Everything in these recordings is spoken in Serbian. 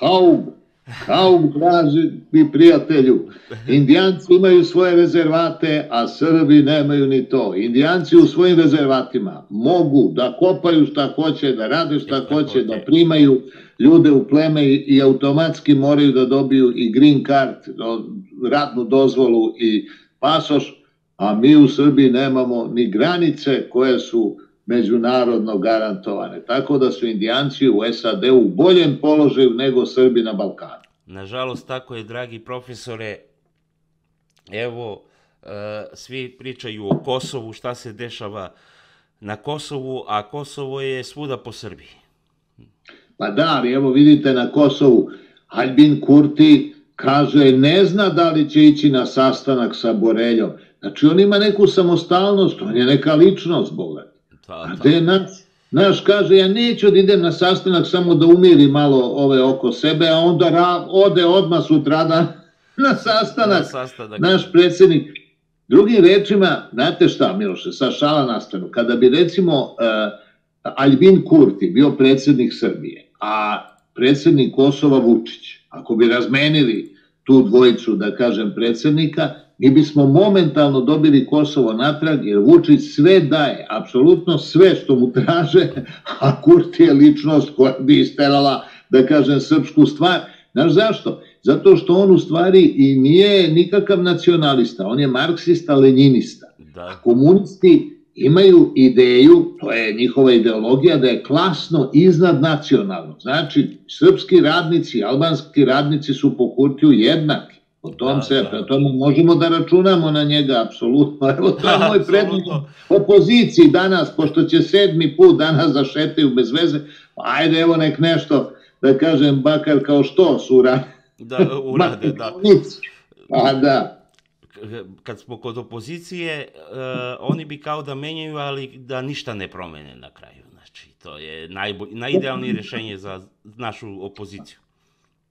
Haug, Haug, draži mi prijatelju, indijanci imaju svoje rezervate, a Srbi nemaju ni to. Indijanci u svojim rezervatima mogu da kopaju šta hoće, da rade šta hoće, da primaju ljude u pleme i automatski moraju da dobiju i green card, radnu dozvolu i pasoš, a mi u Srbiji nemamo ni granice koje su međunarodno garantovane. Tako da su indijanci u SAD u boljem položaju nego Srbi na Balkanu. Nažalost, tako je, dragi profesore. Evo, e, svi pričaju o Kosovu, šta se dešava na Kosovu, a Kosovo je svuda po Srbiji. Pa da, ali evo vidite na Kosovu, Albin Kurti kaže ne zna da li će ići na sastanak sa Boreljom. Znači on ima neku samostalnost, on je neka ličnost, Boga. Da, A gde je naš, naš kaže, ja neću da idem na sastanak samo da umiri malo ove oko sebe, a onda ra, ode odmah sutradan na sastanak. Na sastanak. Naš predsednik. Drugim rečima, znate šta, Miloše, sa šala nastanu, kada bi recimo uh, Albin Kurti bio predsednik Srbije, a predsednik Kosova Vučić, ako bi razmenili tu dvojicu, da kažem, predsednika, mi bismo momentalno dobili Kosovo natrag, jer Vučić sve daje, apsolutno sve što mu traže, a Kurti je ličnost koja bi istelala, da kažem, srpsku stvar. Znaš zašto? Zato što on u stvari i nije nikakav nacionalista, on je marksista, lenjinista. Da. A komunisti imaju ideju, to je njihova ideologija, da je klasno iznad nacionalno. Znači, srpski radnici, albanski radnici su po Kurtiju jednaki. O tom da, se, da. tome možemo da računamo na njega, apsolutno. Evo, to je da, moj predlog opoziciji danas, pošto će sedmi put danas da šetaju bez veze, pa ajde, evo nek nešto, da kažem, bakar kao što su urade. Da, urade, da. Pa da kad smo kod opozicije, uh, oni bi kao da menjaju, ali da ništa ne promene na kraju. Znači, to je najbolj, najidealnije rešenje za našu opoziciju.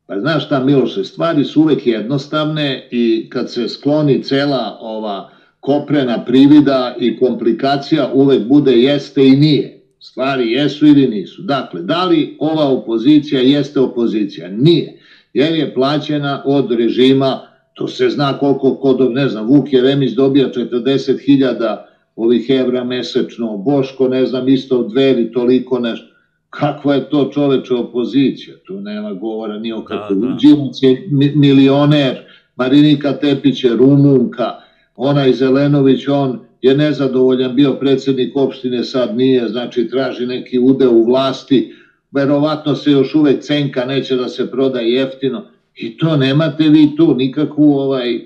Pa znaš šta, Miloše, stvari su uvek jednostavne i kad se skloni cela ova koprena privida i komplikacija, uvek bude jeste i nije. Stvari jesu ili nisu. Dakle, da li ova opozicija jeste opozicija? Nije. Jer je plaćena od režima, to se zna koliko, kod, ne znam, Vuk Jeremić dobija 40.000 ovih evra mesečno, Boško, ne znam, isto dveri, toliko nešto kakva je to čoveče opozicija, tu nema govora ni o kako. Da, da. Je milioner, Marinika Tepić je Rumunka, onaj Zelenović, on je nezadovoljan, bio predsednik opštine, sad nije, znači traži neki udeo u vlasti, verovatno se još uvek cenka, neće da se proda jeftino, i to nemate vi tu nikakvu ovaj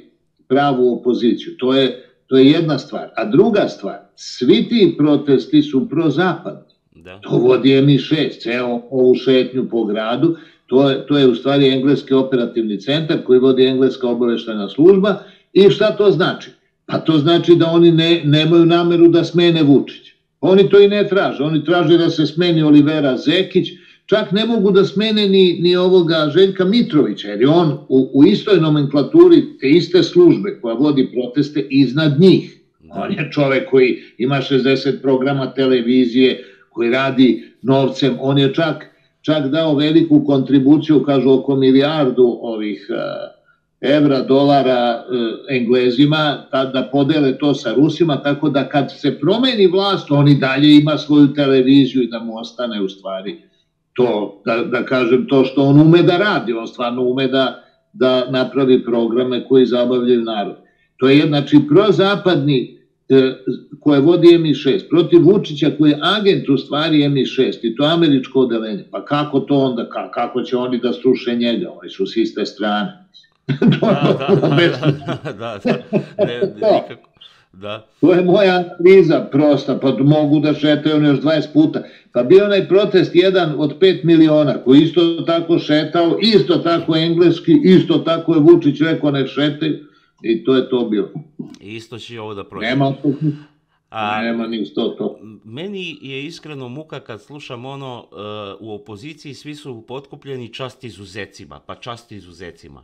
pravu opoziciju. To je, to je jedna stvar. A druga stvar, svi ti protesti su prozapadni. Da. To vodi MI6, ceo ovu šetnju po gradu, to je, to je u stvari engleski operativni centar koji vodi engleska obaveštena služba i šta to znači? Pa to znači da oni ne, nemaju nameru da smene Vučić. Oni to i ne traže, oni traže da se smeni Olivera Zekić, čak ne mogu da smene ni, ni ovoga Željka Mitrovića, jer je on u, u istoj nomenklaturi te iste službe koja vodi proteste iznad njih. Da. On je čovek koji ima 60 programa televizije, koji radi novcem, on je čak, čak dao veliku kontribuciju, kažu oko milijardu ovih uh, evra, dolara uh, Englezima, ta, da podele to sa Rusima, tako da kad se promeni vlast, on i dalje ima svoju televiziju i da mu ostane u stvari to, da, da kažem, to što on ume da radi, on stvarno ume da, da napravi programe koji zabavljaju narod. To je, znači, prozapadni E, koje vodi MI6, protiv Vučića koji je agent u stvari MI6 i to američko odelenje, pa kako to onda, kako će oni da struše njega, oni su s iste strane. da, da, da, da, da, ne, nikako. Da. To je moja analiza prosta, pa mogu da šetaju još 20 puta. Pa bio onaj protest jedan od 5 miliona koji isto tako šetao, isto tako engleski, isto tako je Vučić rekao ne šetaju I to je to bilo. Isto će ovo da prođe. Nema, A, nema ništa to. Meni je iskreno muka kad slušam ono, uh, u opoziciji svi su potkupljeni čast izuzecima, pa čast izuzecima.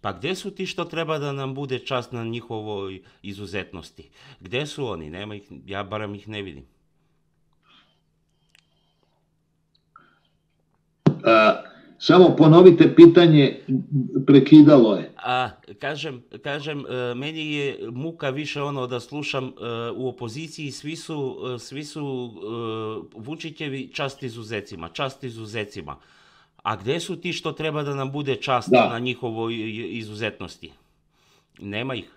Pa gde su ti što treba da nam bude čast na njihovoj izuzetnosti? Gde su oni? Nema ih, ja baram ih ne vidim. A, Samo ponovite pitanje, prekidalo je. A, kažem, kažem, e, meni je muka više ono da slušam e, u opoziciji, svi su, e, svi su Vučićevi čast izuzecima, čast izuzecima. A gde su ti što treba da nam bude čast da. na njihovoj izuzetnosti? Nema ih.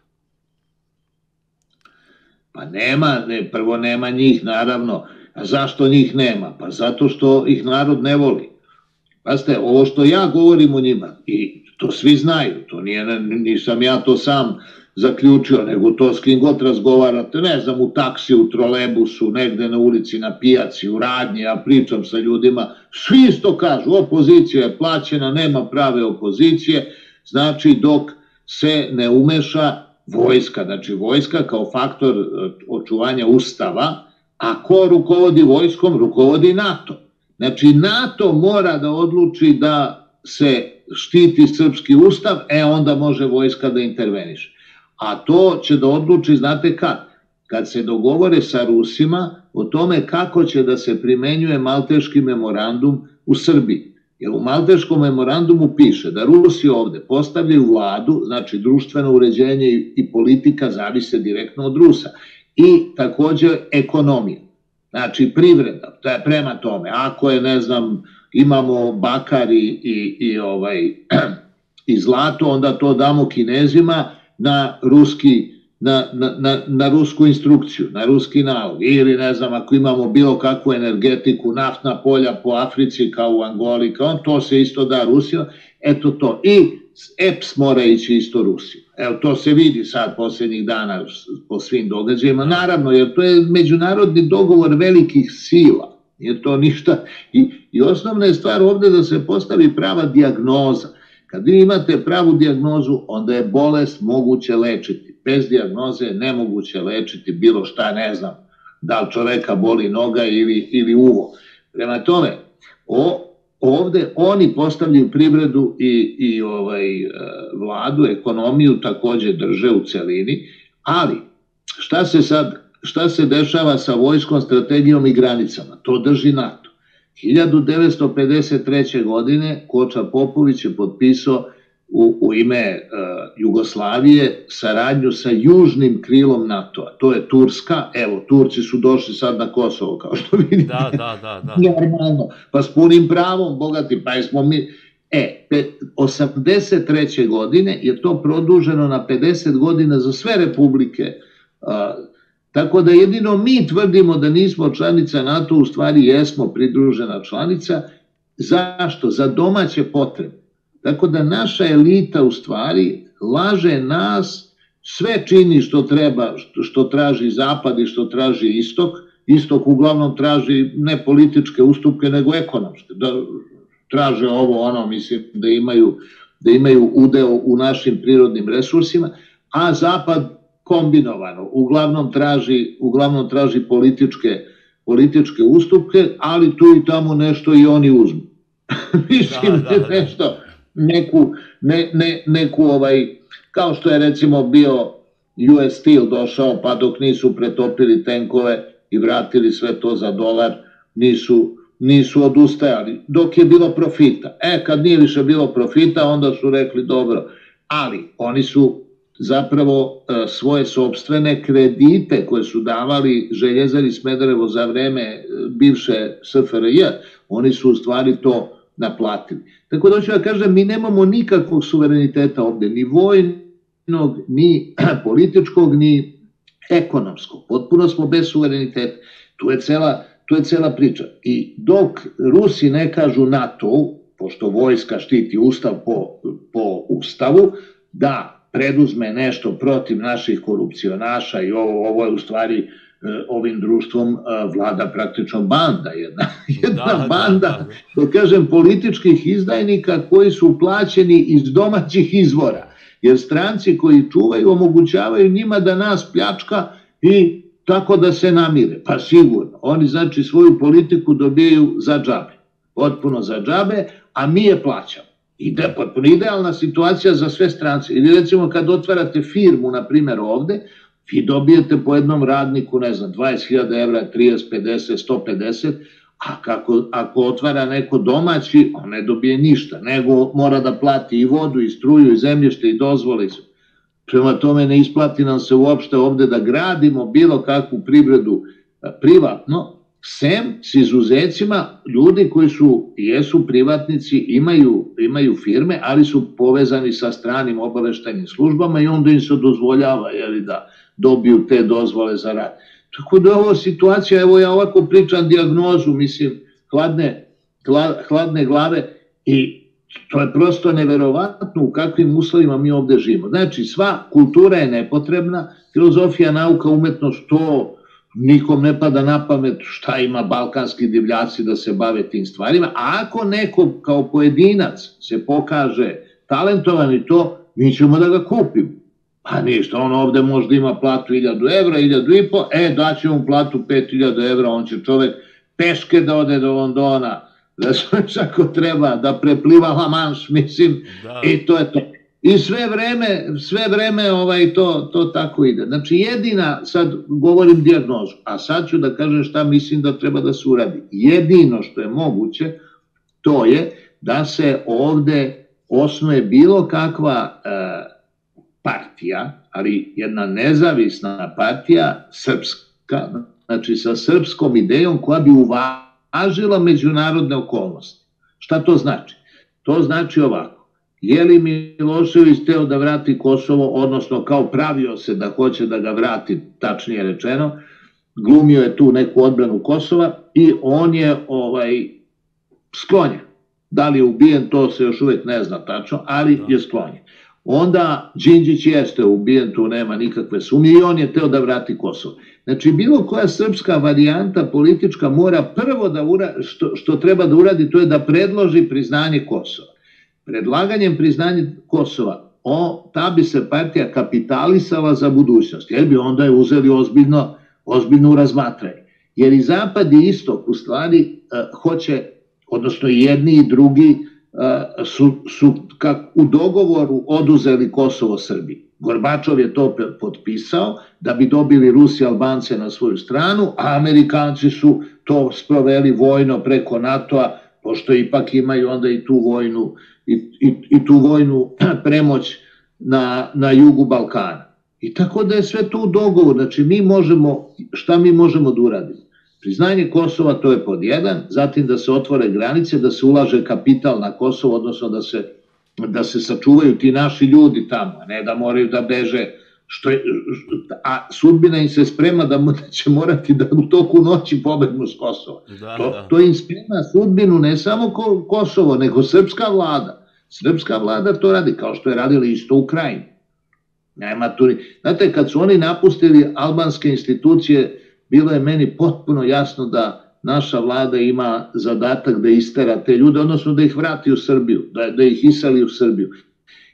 Pa nema, ne, prvo nema njih, naravno. A zašto njih nema? Pa zato što ih narod ne voli. Pazite, ovo što ja govorim o njima, i to svi znaju, to nije, nisam ja to sam zaključio, nego to s kim god razgovarate, ne znam, u taksi, u trolebusu, negde na ulici, na pijaci, u radnji, ja pričam sa ljudima, svi isto kažu, opozicija je plaćena, nema prave opozicije, znači dok se ne umeša vojska, znači vojska kao faktor e, očuvanja ustava, a ko rukovodi vojskom, rukovodi NATO. Znači, NATO mora da odluči da se štiti srpski ustav, e onda može vojska da interveniše. A to će da odluči, znate kad? Kad se dogovore sa Rusima o tome kako će da se primenjuje Malteški memorandum u Srbiji. Jer u Malteškom memorandumu piše da Rusi ovde postavljaju vladu, znači društveno uređenje i politika zavise direktno od Rusa. I takođe ekonomija. Znači, privreda, to je prema tome, ako je, ne znam, imamo bakar i, i, i, ovaj, i zlato, onda to damo kinezima na ruski na, na, na, na rusku instrukciju, na ruski nalog. Ili, ne znam, ako imamo bilo kakvu energetiku, naftna polja po Africi, kao u Angoli, kao to se isto da Rusija, eto to. I EPS mora ići isto Rusiju. Evo, to se vidi sad poslednjih dana po svim događajima. Naravno, jer to je međunarodni dogovor velikih sila. Nije to ništa. I, I osnovna je stvar ovde da se postavi prava diagnoza. Kad vi imate pravu diagnozu, onda je bolest moguće lečiti. Bez diagnoze je nemoguće lečiti bilo šta, ne znam, da li čoveka boli noga ili, ili uvo. Prema tome, o, ovde oni postavljaju privredu i, i ovaj, e, vladu, ekonomiju takođe drže u celini, ali šta se sad, šta se dešava sa vojskom, strategijom i granicama? To drži NATO. 1953. godine Koča Popović je potpisao u, u ime uh, Jugoslavije saradnju sa južnim krilom NATO-a. To je Turska, evo, Turci su došli sad na Kosovo, kao što vidite. Da, da, da. da. Normalno, pa s punim pravom, bogati, pa smo mi... E, 83. godine je to produženo na 50 godina za sve republike. Uh, tako da jedino mi tvrdimo da nismo članica NATO, u stvari jesmo pridružena članica. Zašto? Za domaće potrebe. Tako da naša elita u stvari laže nas, sve čini što treba, što, što traži zapad i što traži istok. Istok uglavnom traži ne političke ustupke, nego ekonomske. Da traže ovo, ono, mislim, da imaju, da imaju udeo u našim prirodnim resursima, a zapad kombinovano, uglavnom traži, uglavnom traži političke, političke ustupke, ali tu i tamo nešto i oni uzmu. mislim, da, da, da. nešto, neku, ne, ne, neku ovaj, kao što je recimo bio US Steel došao, pa dok nisu pretopili tenkove i vratili sve to za dolar, nisu, nisu odustajali, dok je bilo profita. E, kad nije više bilo profita, onda su rekli dobro, ali oni su zapravo e, svoje sobstvene kredite koje su davali Željezari Smederevo za vreme e, bivše SFRJ, oni su u stvari to naplatili. Tako da hoću da kažem, mi nemamo nikakvog suvereniteta ovde, ni vojnog, ni političkog, ni ekonomskog. Potpuno smo bez suvereniteta. Tu je cela, tu je cela priča. I dok Rusi ne kažu NATO, pošto vojska štiti ustav po, po ustavu, da preduzme nešto protiv naših korupcionaša i ovo, ovo je u stvari uh, ovim društvom e, vlada praktično banda, jedna, jedna da, da banda, da, da. da kažem, političkih izdajnika koji su plaćeni iz domaćih izvora. Jer stranci koji čuvaju omogućavaju njima da nas pljačka i tako da se namire. Pa sigurno. Oni znači svoju politiku dobijaju za džabe. Potpuno za džabe, a mi je plaćamo. Ide, potpuno idealna situacija za sve strance. Ili recimo kad otvarate firmu, na primjer ovde, vi dobijete po jednom radniku, ne znam, 20.000 evra, 30, 50, 150, A kako, ako otvara neko domaći, on ne dobije ništa, nego mora da plati i vodu, i struju, i zemljište, i dozvole. Prema tome ne isplati nam se uopšte ovde da gradimo bilo kakvu privredu privatno, sem s izuzecima ljudi koji su, jesu privatnici, imaju, imaju firme, ali su povezani sa stranim obaveštajnim službama i onda im se dozvoljava jeli, da dobiju te dozvole za rad. Tako da ovo situacija, evo ja ovako pričam diagnozu, mislim, hladne, hladne glave i to je prosto neverovatno u kakvim uslovima mi ovde živimo. Znači, sva kultura je nepotrebna, filozofija, nauka, umetnost, to nikom ne pada na pamet šta ima balkanski divljaci da se bave tim stvarima, a ako neko kao pojedinac se pokaže talentovan i to, mi ćemo da ga kupimo. Pa ništa, on ovde možda ima platu 1000 evra, 1000 i po, e, daće mu platu 5000 evra, on će čovek peške da ode do Londona, da se ako treba, da prepliva La Manche, mislim, da. i to je to. I sve vreme, sve vreme ovaj, to, to tako ide. Znači jedina, sad govorim dijagnozu, a sad ću da kažem šta mislim da treba da se uradi. Jedino što je moguće, to je da se ovde osnuje bilo kakva e, partija, ali jedna nezavisna partija, srpska, znači sa srpskom idejom koja bi uvažila međunarodne okolnosti. Šta to znači? To znači ovako Je li Milošević teo da vrati Kosovo, odnosno kao pravio se da hoće da ga vrati, tačnije rečeno, glumio je tu neku odbranu Kosova i on je ovaj sklonjen. Da li je ubijen, to se još uvek ne zna tačno, ali da. je sklonjen. Onda Đinđić jeste ubijen, tu nema nikakve sumnje i on je teo da vrati Kosovo. Znači, bilo koja srpska varijanta politička mora prvo da uradi, što, što treba da uradi, to je da predloži priznanje Kosova predlaganjem priznanja Kosova, o, ta bi se partija kapitalisala za budućnost, jer bi onda je uzeli ozbiljno, ozbiljno razmatranje. Jer i Zapad i Istok u stvari uh, hoće, odnosno jedni i drugi su, su kak, u dogovoru oduzeli Kosovo Srbiji. Gorbačov je to potpisao da bi dobili Rusi Albance na svoju stranu, a Amerikanci su to sproveli vojno preko NATO-a, pošto ipak imaju onda i tu vojnu i, i, i tu vojnu premoć na, na jugu Balkana. I tako da je sve to u dogovor. Znači mi možemo, šta mi možemo da uradimo? Priznanje Kosova to je pod jedan, zatim da se otvore granice, da se ulaže kapital na Kosovo, odnosno da se, da se sačuvaju ti naši ljudi tamo, a ne da moraju da beže što je, a sudbina im se sprema da, da će morati da u toku noći pobegnu s Kosova. Da, to, da. to im sprema sudbinu ne samo Kosovo, nego srpska vlada. Srpska vlada to radi, kao što je radila isto u Krajini. Nema tu Znate, kad su oni napustili albanske institucije, bilo je meni potpuno jasno da naša vlada ima zadatak da istera te ljude, odnosno da ih vrati u Srbiju, da, da ih isali u Srbiju.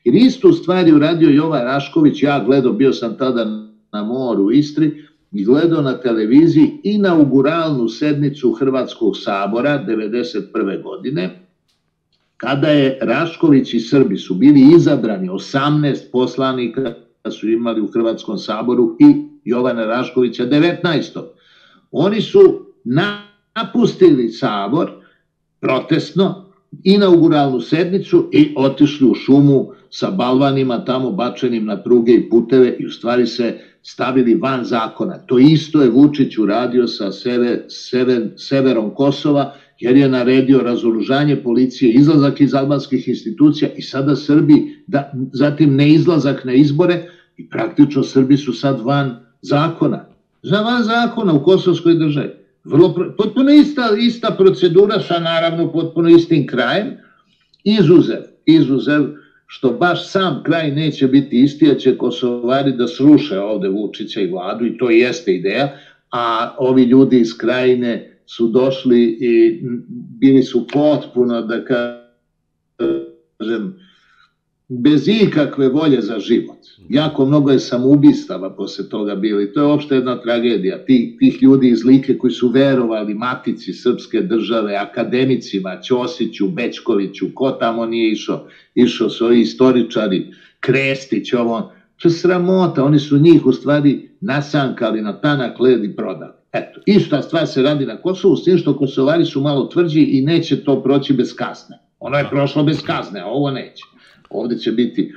Jer istu stvari uradio Jovan Rašković, ja gledao, bio sam tada na moru u Istri, i gledao na televiziji inauguralnu sednicu Hrvatskog sabora 1991. godine, kada je Rašković i Srbi su bili izabrani, 18 poslanika su imali u Hrvatskom saboru i Jovana Raškovića 19. Oni su napustili sabor protestno, inauguralnu sednicu i otišli u šumu sa balvanima tamo bačenim na pruge i puteve i u stvari se stavili van zakona. To isto je Vučić uradio sa sever, sever, severom Kosova, jer je naredio razoružanje policije, izlazak iz albanskih institucija i sada Srbi, da, zatim neizlazak na izbore i praktično Srbi su sad van zakona. Za van zakona u kosovskoj državi. Vrlo, potpuno ista, ista procedura sa naravno potpuno istim krajem, izuzev, izuzev što baš sam kraj neće biti isti, a će Kosovari da sruše ovde Vučića i vladu i to jeste ideja, a ovi ljudi iz krajine su došli i bili su potpuno, da kažem, bez ikakve volje za život. Jako mnogo je samoubistava posle toga bili. To je uopšte jedna tragedija. Tih, tih ljudi iz Like koji su verovali matici srpske države, akademicima, Ćosiću, Bečkoviću, ko tamo nije išao, išao su ovi istoričari, Krestić, ovo, to je sramota. Oni su njih u stvari nasankali na tanak led i prodali. Eto, ista stvar se radi na Kosovu, s tim što Kosovari su malo tvrđi i neće to proći bez kazne. Ono je prošlo bez kazne, a ovo neće. Ovde će biti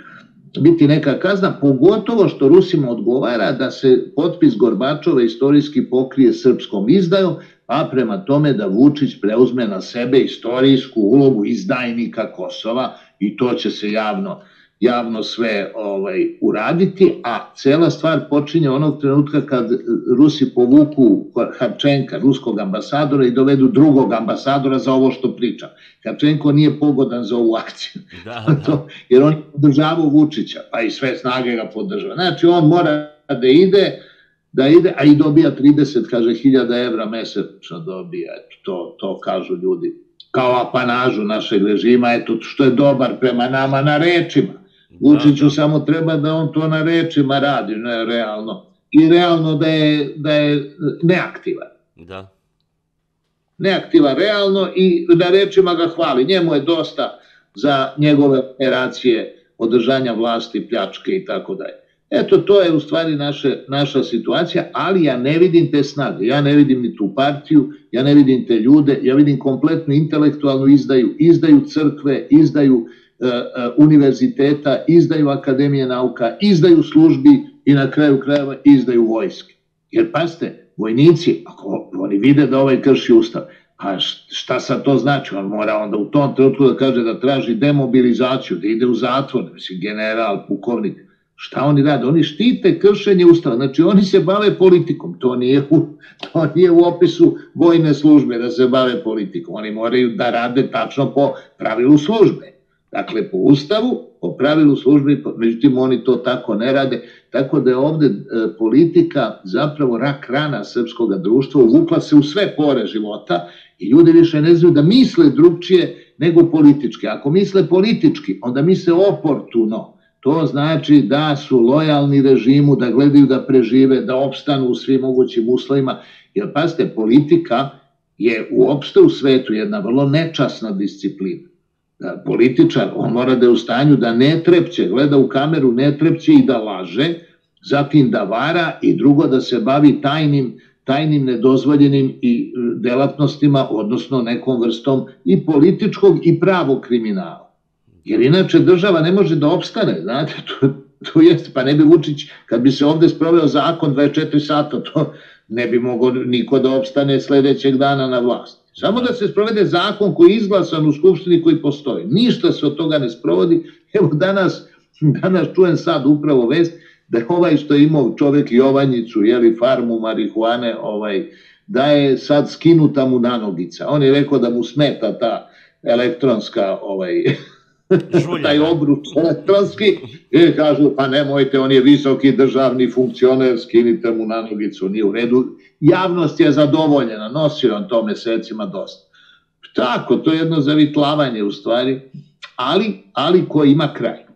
biti neka kazna, pogotovo što Rusima odgovara da se potpis Gorbačova istorijski pokrije srpskom izdajom, a prema tome da Vučić preuzme na sebe istorijsku ulogu izdajnika Kosova i to će se javno javno sve ovaj uraditi, a cela stvar počinje onog trenutka kad Rusi povuku Harčenka, ruskog ambasadora i dovedu drugog ambasadora za ovo što pričam. Harčenko nije pogodan za ovu akciju, da, da. to, jer on podržava Vučića, pa i sve snage ga podržava. Znači on mora da ide, da ide, a i dobija 30, kaže, hiljada evra mesečno dobija, eto, to, to kažu ljudi kao apanažu našeg režima, eto, što je dobar prema nama na rečima Vučiću da, da. samo treba da on to na rečima radi, ne realno. I realno da je, da je neaktivan. Da. Neaktivan realno i da rečima ga hvali. Njemu je dosta za njegove operacije održanja vlasti, pljačke i tako dalje. Eto, to je u stvari naše, naša situacija, ali ja ne vidim te snage, ja ne vidim ni tu partiju, ja ne vidim te ljude, ja vidim kompletnu intelektualnu izdaju, izdaju crkve, izdaju E, e, univerziteta, izdaju akademije nauka, izdaju službi i na kraju krajeva izdaju vojske. Jer pazite, vojnici, ako oni vide da ovaj krši ustav, a šta sad to znači? On mora onda u tom trenutku da kaže da traži demobilizaciju, da ide u zatvor, mislim, general, pukovnik. Šta oni rade? Oni štite kršenje ustava. Znači, oni se bave politikom. To nije u, to nije u opisu vojne službe da se bave politikom. Oni moraju da rade tačno po pravilu službe. Dakle, po ustavu, po pravilu službi, međutim oni to tako ne rade, tako da je ovde e, politika zapravo rak rana srpskog društva, uvukla se u sve pore života i ljudi više ne znaju da misle drugčije nego politički. Ako misle politički, onda misle oportuno. To znači da su lojalni režimu, da gledaju da prežive, da opstanu u svim mogućim uslovima. Jer, pazite, politika je uopšte u svetu jedna vrlo nečasna disciplina političar, on mora da je u stanju da ne trepće, gleda u kameru, ne trepće i da laže, zatim da vara i drugo da se bavi tajnim, tajnim nedozvoljenim i e, delatnostima, odnosno nekom vrstom i političkog i pravog kriminala. Jer inače država ne može da opstane, znate, to, to jeste, pa ne bi Vučić, kad bi se ovde sproveo zakon 24 sata, to ne bi mogao niko da opstane sledećeg dana na vlast. Samo da se sprovede zakon koji je izglasan u Skupštini koji postoji. Ništa se od toga ne sprovodi. Evo danas, danas čujem sad upravo vest da je ovaj što je imao čovek Jovanjicu, jeli farmu marihuane, ovaj, da je sad skinuta mu nanogica. On je rekao da mu smeta ta elektronska ovaj, taj obruč elektronski i kažu pa nemojte, on je visoki državni funkcioner, skinite mu na nogicu, nije u redu. Javnost je zadovoljena, nosio on to mesecima dosta. Tako, to je jedno zavitlavanje u stvari, ali, ali ko ima kraj.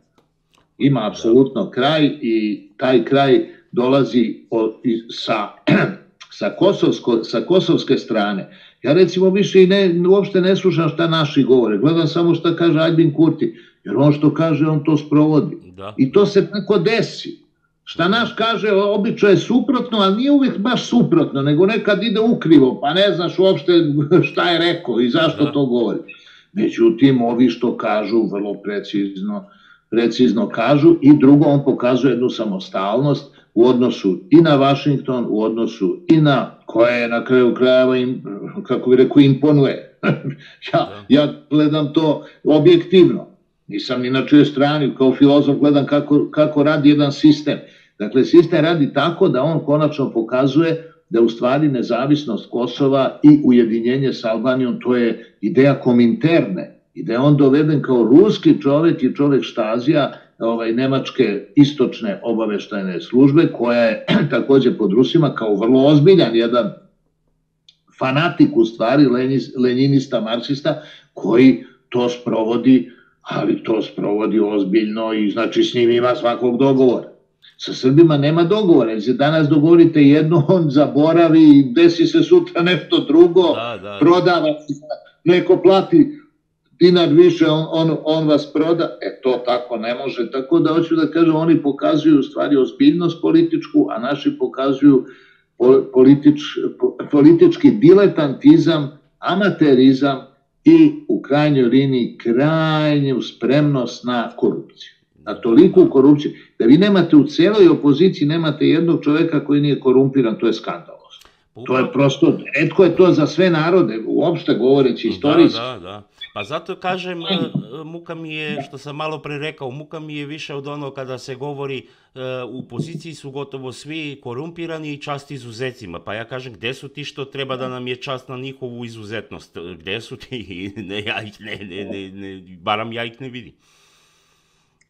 Ima apsolutno kraj i taj kraj dolazi od, sa, sa, kosovsko, sa kosovske strane Ja recimo više i ne, uopšte ne slušam šta naši govore, gledam samo šta kaže Albin Kurti, jer on što kaže, on to sprovodi. Da. I to se tako desi. Šta naš kaže, obično je suprotno, ali nije uvijek baš suprotno, nego nekad ide ukrivo, pa ne znaš uopšte šta je rekao i zašto da. to govori. Međutim, ovi što kažu vrlo precizno, precizno kažu i drugo, on pokazuje jednu samostalnost u odnosu i na Washington, u odnosu i na koje na kraju krajeva im, kako bi rekao, imponuje. ja, da. ja gledam to objektivno. Nisam ni na čuje strani, kao filozof gledam kako, kako radi jedan sistem. Dakle, sistem radi tako da on konačno pokazuje da u stvari nezavisnost Kosova i ujedinjenje sa Albanijom to je ideja kominterne i da je on doveden kao ruski čovek i čovek Štazija ovaj, nemačke istočne obaveštajne službe, koja je takođe pod Rusima kao vrlo ozbiljan jedan fanatik u stvari, lenjinista, marksista, koji to sprovodi, ali to sprovodi ozbiljno i znači s njim ima svakog dogovora. Sa Srbima nema dogovora, jer se danas dogovorite jedno, on zaboravi desi se sutra nešto drugo, da, da, da. prodava neko plati dinar više, on, on, on vas proda, e to tako ne može. Tako da hoću da kažem, oni pokazuju u stvari ozbiljnost političku, a naši pokazuju politič, politički diletantizam, amaterizam i u krajnjoj liniji krajnju spremnost na korupciju. Na toliku korupciju, da vi nemate u celoj opoziciji, nemate jednog čoveka koji nije korumpiran, to je skandal. To je prosto, redko je to za sve narode, uopšte govoreći istorijski. Da, da, da. Pa zato kažem, e, muka mi je, što sam malo pre rekao, muka mi je više od ono kada se govori e, u poziciji su gotovo svi korumpirani i čast izuzecima. Pa ja kažem, gde su ti što treba da nam je čast na njihovu izuzetnost? Gde su ti? Ne, ja ih ne, ne, ne, ne, baram ja ih ne vidim.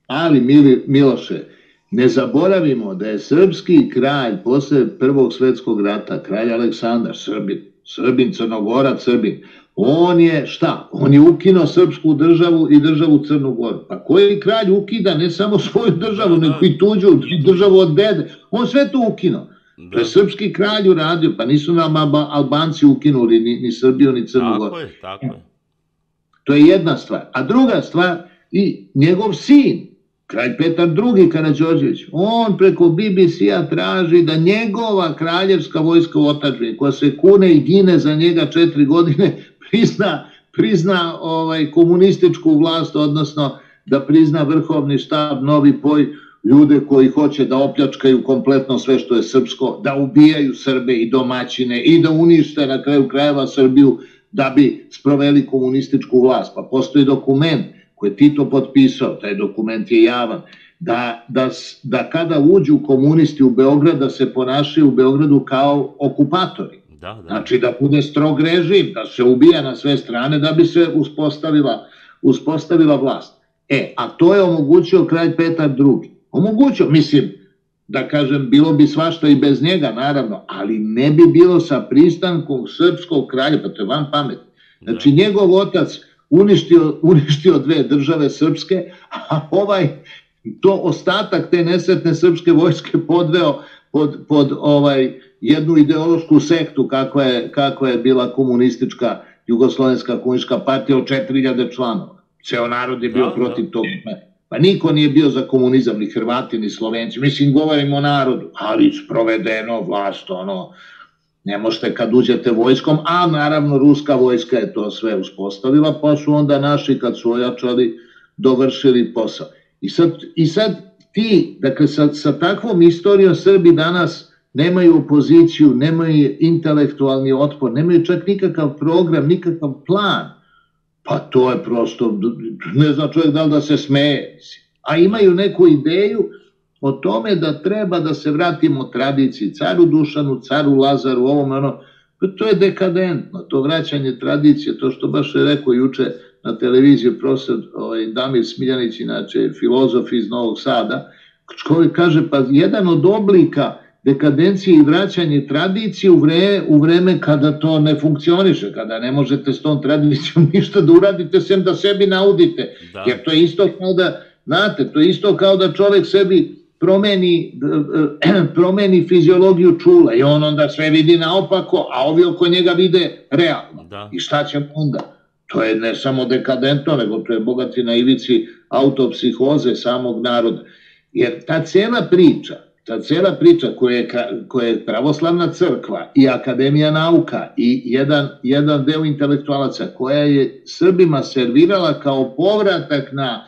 Ali, Mili, Miloše, Ne zaboravimo da je srpski kralj posle Prvog svetskog rata, kralj Aleksandar, Srbin, Srbin, Crnogorac, Srbin, on je šta? On je ukino srpsku državu i državu Crnu Goru. Pa koji kralj ukida ne samo svoju državu, da, da. nego i tuđu, državu od dede? On sve to ukino. Da. To je srpski kralj uradio, pa nisu nam Albanci ukinuli ni, ni Srbiju, ni Crnu Goru. Tako je, tako je. To je jedna stvar. A druga stvar, i njegov sin, kralj Petar II. Karadžođević, on preko BBC-a traži da njegova kraljevska vojska u otačbini, koja se kune i gine za njega četiri godine, prizna, prizna ovaj, komunističku vlast, odnosno da prizna vrhovni štab, novi poj, ljude koji hoće da opljačkaju kompletno sve što je srpsko, da ubijaju Srbe i domaćine i da unište na kraju krajeva Srbiju da bi sproveli komunističku vlast. Pa postoji dokument koje Tito potpisao, taj dokument je javan, da, da, da kada uđu komunisti u Beograd, da se ponašaju u Beogradu kao okupatori. Da, da. Znači da bude strog režim, da se ubija na sve strane da bi se uspostavila, uspostavila vlast. E, a to je omogućio kralj Petar II. Omogućio, mislim, da kažem, bilo bi svašta i bez njega, naravno, ali ne bi bilo sa pristankom srpskog kralja, pa to je van pamet. Znači, da. njegov otac uništio, uništio dve države srpske, a ovaj to ostatak te nesretne srpske vojske podveo pod, pod ovaj jednu ideološku sektu kako je, kako je bila komunistička jugoslovenska komunistička partija od 4000 članova. Ceo narod je bio da, protiv da. toga. Pa niko nije bio za komunizam, ni Hrvati, ni Slovenci. Mislim, govorimo o narodu, ali sprovedeno vlast, ono, Ne možete kad uđete vojskom, a naravno ruska vojska je to sve uspostavila, pa su onda naši kad su ojačali dovršili posao. I sad, i sad ti, dakle sa, sa takvom istorijom Srbi danas nemaju opoziciju, nemaju intelektualni otpor, nemaju čak nikakav program, nikakav plan. Pa to je prosto, ne zna čovjek da li da se smeje. A imaju neku ideju o tome da treba da se vratimo tradiciji, caru Dušanu, caru Lazaru, ovom, ono, pa to je dekadentno, to vraćanje tradicije, to što baš je rekao juče na televiziji profesor ovaj, Damir Smiljanić, inače filozof iz Novog Sada, koji kaže, pa jedan od oblika dekadencije i vraćanje tradicije u, vre, u vreme kada to ne funkcioniše, kada ne možete s tom tradicijom ništa da uradite, sem da sebi naudite. Da. Jer to je isto kao da, znate, to je isto kao da čovek sebi promeni, promeni fiziologiju čula i on onda sve vidi naopako, a ovi oko njega vide realno. Da. I šta će onda? To je ne samo dekadentno, nego to je bogati na ivici autopsihoze samog naroda. Jer ta cela priča, ta cela priča koja je, koja je pravoslavna crkva i Akademija nauka i jedan, jedan deo intelektualaca koja je Srbima servirala kao povratak na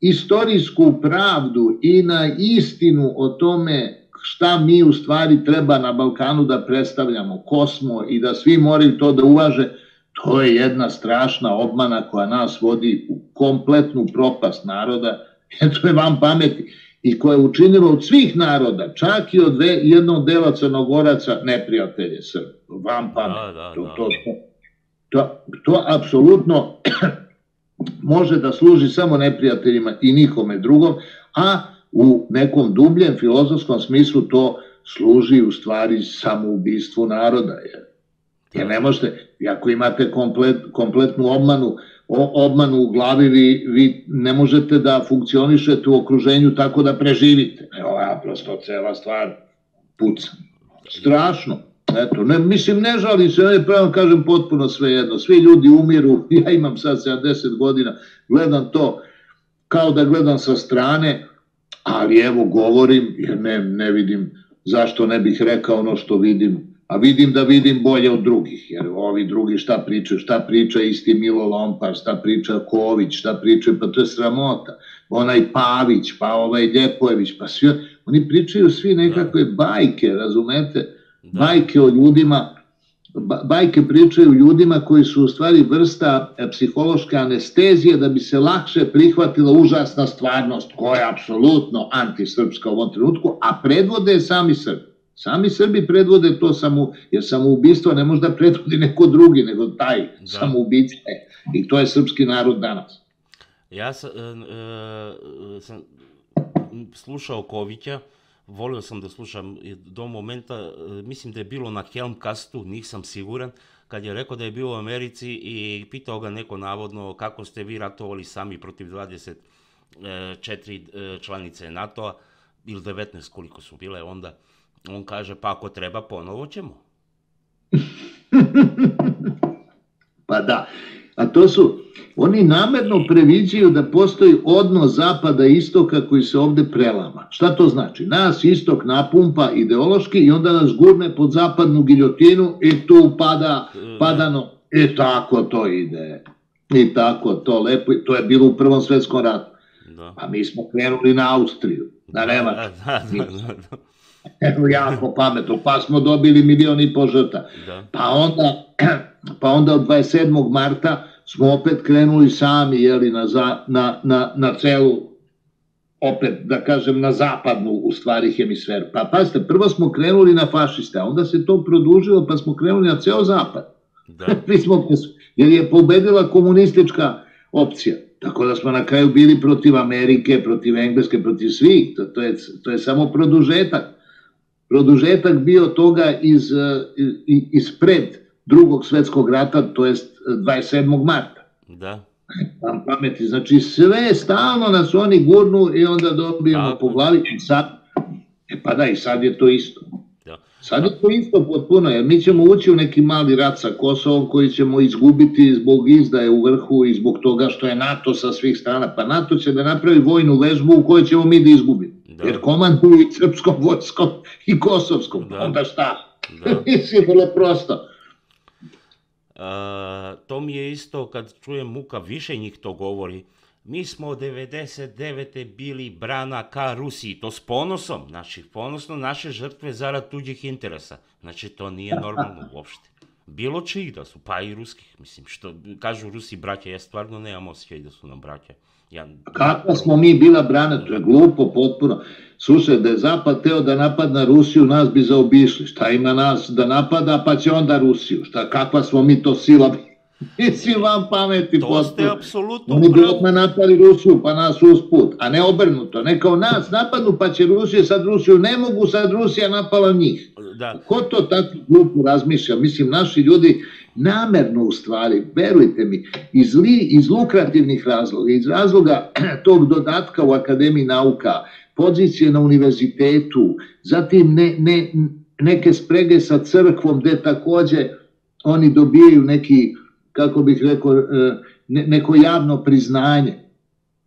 istorijsku pravdu i na istinu o tome šta mi u stvari treba na Balkanu da predstavljamo, kosmo i da svi moraju to da uvaže, to je jedna strašna obmana koja nas vodi u kompletnu propast naroda, to je vam pameti, i koja je učinila od svih naroda, čak i od jednog dela crnogoraca, neprijatelje Srbe. Vam pameti. Da, da, da. To, to, to, to, to apsolutno može da služi samo neprijateljima i nikome drugom, a u nekom dubljem filozofskom smislu to služi u stvari samoubistvu naroda. Jer, jer ne možete, ako imate komplet, kompletnu obmanu, o, obmanu u glavi, vi, vi ne možete da funkcionišete u okruženju tako da preživite. Evo ja prosto cela stvar puca. Strašno. Eto, ne, mislim, ne žalim se, ne pravo kažem potpuno sve jedno. Svi ljudi umiru, ja imam sad 70 godina, gledam to kao da gledam sa strane, ali evo govorim jer ne, ne vidim zašto ne bih rekao ono što vidim, a vidim da vidim bolje od drugih, jer ovi drugi šta pričaju, šta priča isti Milo Lompar, šta priča Ković, šta priča, pa to je sramota, onaj Pavić, pa ovaj Ljepojević, pa svi, oni pričaju svi nekakve bajke, razumete, da. bajke o ljudima, bajke pričaju ljudima koji su u stvari vrsta e, psihološke anestezije da bi se lakše prihvatila užasna stvarnost koja je apsolutno antisrpska u ovom trenutku, a predvode sami Srbi. Sami Srbi predvode to samo, jer samoubistvo ne može da predvodi neko drugi, nego taj da. samoubice. I to je srpski narod danas. Ja sam, e, e, sam slušao Kovića, volio sam da slušam do momenta, e, mislim da je bilo na Helmcastu, nisam siguran, kad je rekao da je bio u Americi i pitao ga neko navodno kako ste vi ratovali sami protiv 24 e, članice NATO-a, ili 19 koliko su bile onda, on kaže pa ako treba ponovo ćemo. pa da, a to su, Oni namerno previđaju da postoji odnos zapada i istoka koji se ovde prelama. Šta to znači? Nas istok napumpa ideološki i onda nas gurne pod zapadnu giljotinu i tu pada, padano. I tako to ide. I tako to lepo. To je bilo u Prvom svetskom ratu. Da. Pa mi smo krenuli na Austriju, na Nemačku. Da, da, da, da. Evo jako pametno, pa smo dobili milion i po žrta. Da. Pa onda, pa onda od 27. marta smo opet krenuli sami jeli, na, za, na, na, na celu opet, da kažem, na zapadnu u stvari hemisferu. Pa pazite, prvo smo krenuli na fašiste, onda se to produžilo pa smo krenuli na ceo zapad. Da. Mi smo, jer je pobedila komunistička opcija. Tako da smo na kraju bili protiv Amerike, protiv Engleske, protiv svih. To, to, je, to je samo produžetak. Produžetak bio toga iz, iz, iz pred drugog svetskog rata, to jest 27. marta. Da. Tam pameti, znači sve stalno nas oni gurnu i onda dobijemo Tako. po glavi i sad, e pa da i sad je to isto. Da. Sad je to isto potpuno, jer mi ćemo ući u neki mali rat sa Kosovom koji ćemo izgubiti zbog izdaje u vrhu i zbog toga što je NATO sa svih strana. Pa NATO će da napravi vojnu vežbu u kojoj ćemo mi da izgubimo. Da. Jer komanduju i srpskom vojskom i kosovskom. Da. Onda šta? Da. Mislim, vrlo prosto. To mi je isto kad čujem Muka, više njih to govori. Mi smo od 99. bili brana ka Rusiji, to s ponosom, znači ponosno naše žrtve zarad tuđih interesa. Znači to nije normalno uopšte. Bilo čih da su, pa i ruskih, mislim, što kažu Rusi braća, ja stvarno nemam osjećaj da su nam braća. Ja, Kakva smo mi bila brana, to je glupo potpuno. Slušaj, da je Zapad teo da napadna Rusiju, nas bi zaobišli. Šta ima nas da napada, pa će onda Rusiju. Šta, kakva smo mi to sila Mislim vam pameti To ste apsolutno Oni bi odmah napali Rusiju, pa nas usput, a ne obrnuto. Ne kao nas napadnu, pa će Rusija sad Rusiju, ne mogu sad Rusija napala njih. Da. Ko to tako glupo razmišlja? Mislim, naši ljudi namerno u stvari, verujte mi, iz, li, iz lukrativnih razloga, iz razloga tog dodatka u Akademiji nauka, pozicije na univerzitetu, zatim ne, ne, neke sprege sa crkvom gde takođe oni dobijaju neki, kako bih rekao, e, ne, neko javno priznanje.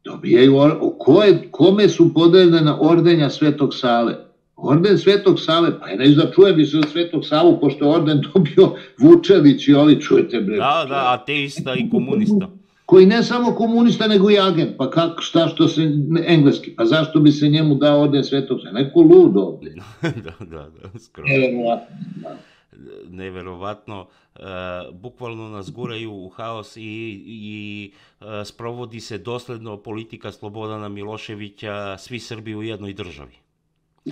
Dobijaju, koje, kome su podeljena ordenja Svetog Save? Orden Svetog Save, pa je ne da čuje bi se Svetog Savu, pošto je orden dobio Vučević i ovi, čujete bre. Da, da, ateista i komunista koji ne samo komunista nego i agent, pa kako, šta što se, engleski, pa zašto bi se njemu dao orden svetog, neko lud ovde. da, da, da, skoro. Neverovatno, da. Neverovatno, uh, bukvalno nas guraju u haos i, i uh, sprovodi se dosledno politika Slobodana Miloševića, svi Srbi u jednoj državi.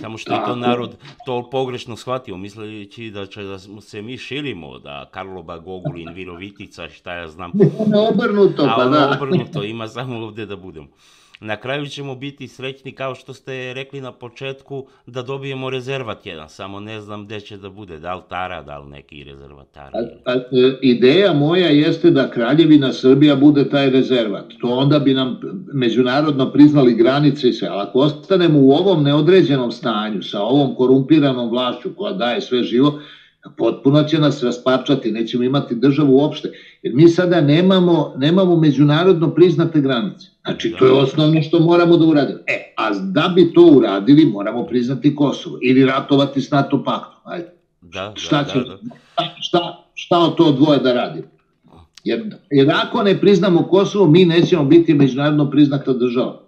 Samo što je to narod to pogrešno shvatio, misleći da će da se mi širimo, da Karloba, Gogulin, Virovitica, šta ja znam. Ne obrnuto, pa da. obrnuto, ima samo ovde da budemo. Na kraju ćemo biti srećni, kao što ste rekli na početku, da dobijemo rezervat jedan, samo ne znam gde će da bude, da li Tara, da li neki rezervatar. A, a, e, ideja moja jeste da Kraljevina Srbija bude taj rezervat. To onda bi nam međunarodno priznali granice i sve. Ali ako ostanemo u ovom neodređenom stanju, sa ovom korumpiranom vlašću koja daje sve živo, potpuno će nas raspačati, nećemo imati državu uopšte. Jer mi sada nemamo, nemamo međunarodno priznate granice. Znači, to je osnovno što moramo da uradimo. E, a da bi to uradili moramo priznati Kosovo ili ratovati s NATO paktom. Ajde. Da, šta, da, će, da, da. šta, šta od to dvoje da radimo? Jer, jer ako ne priznamo Kosovo, mi nećemo biti međunarodno priznata država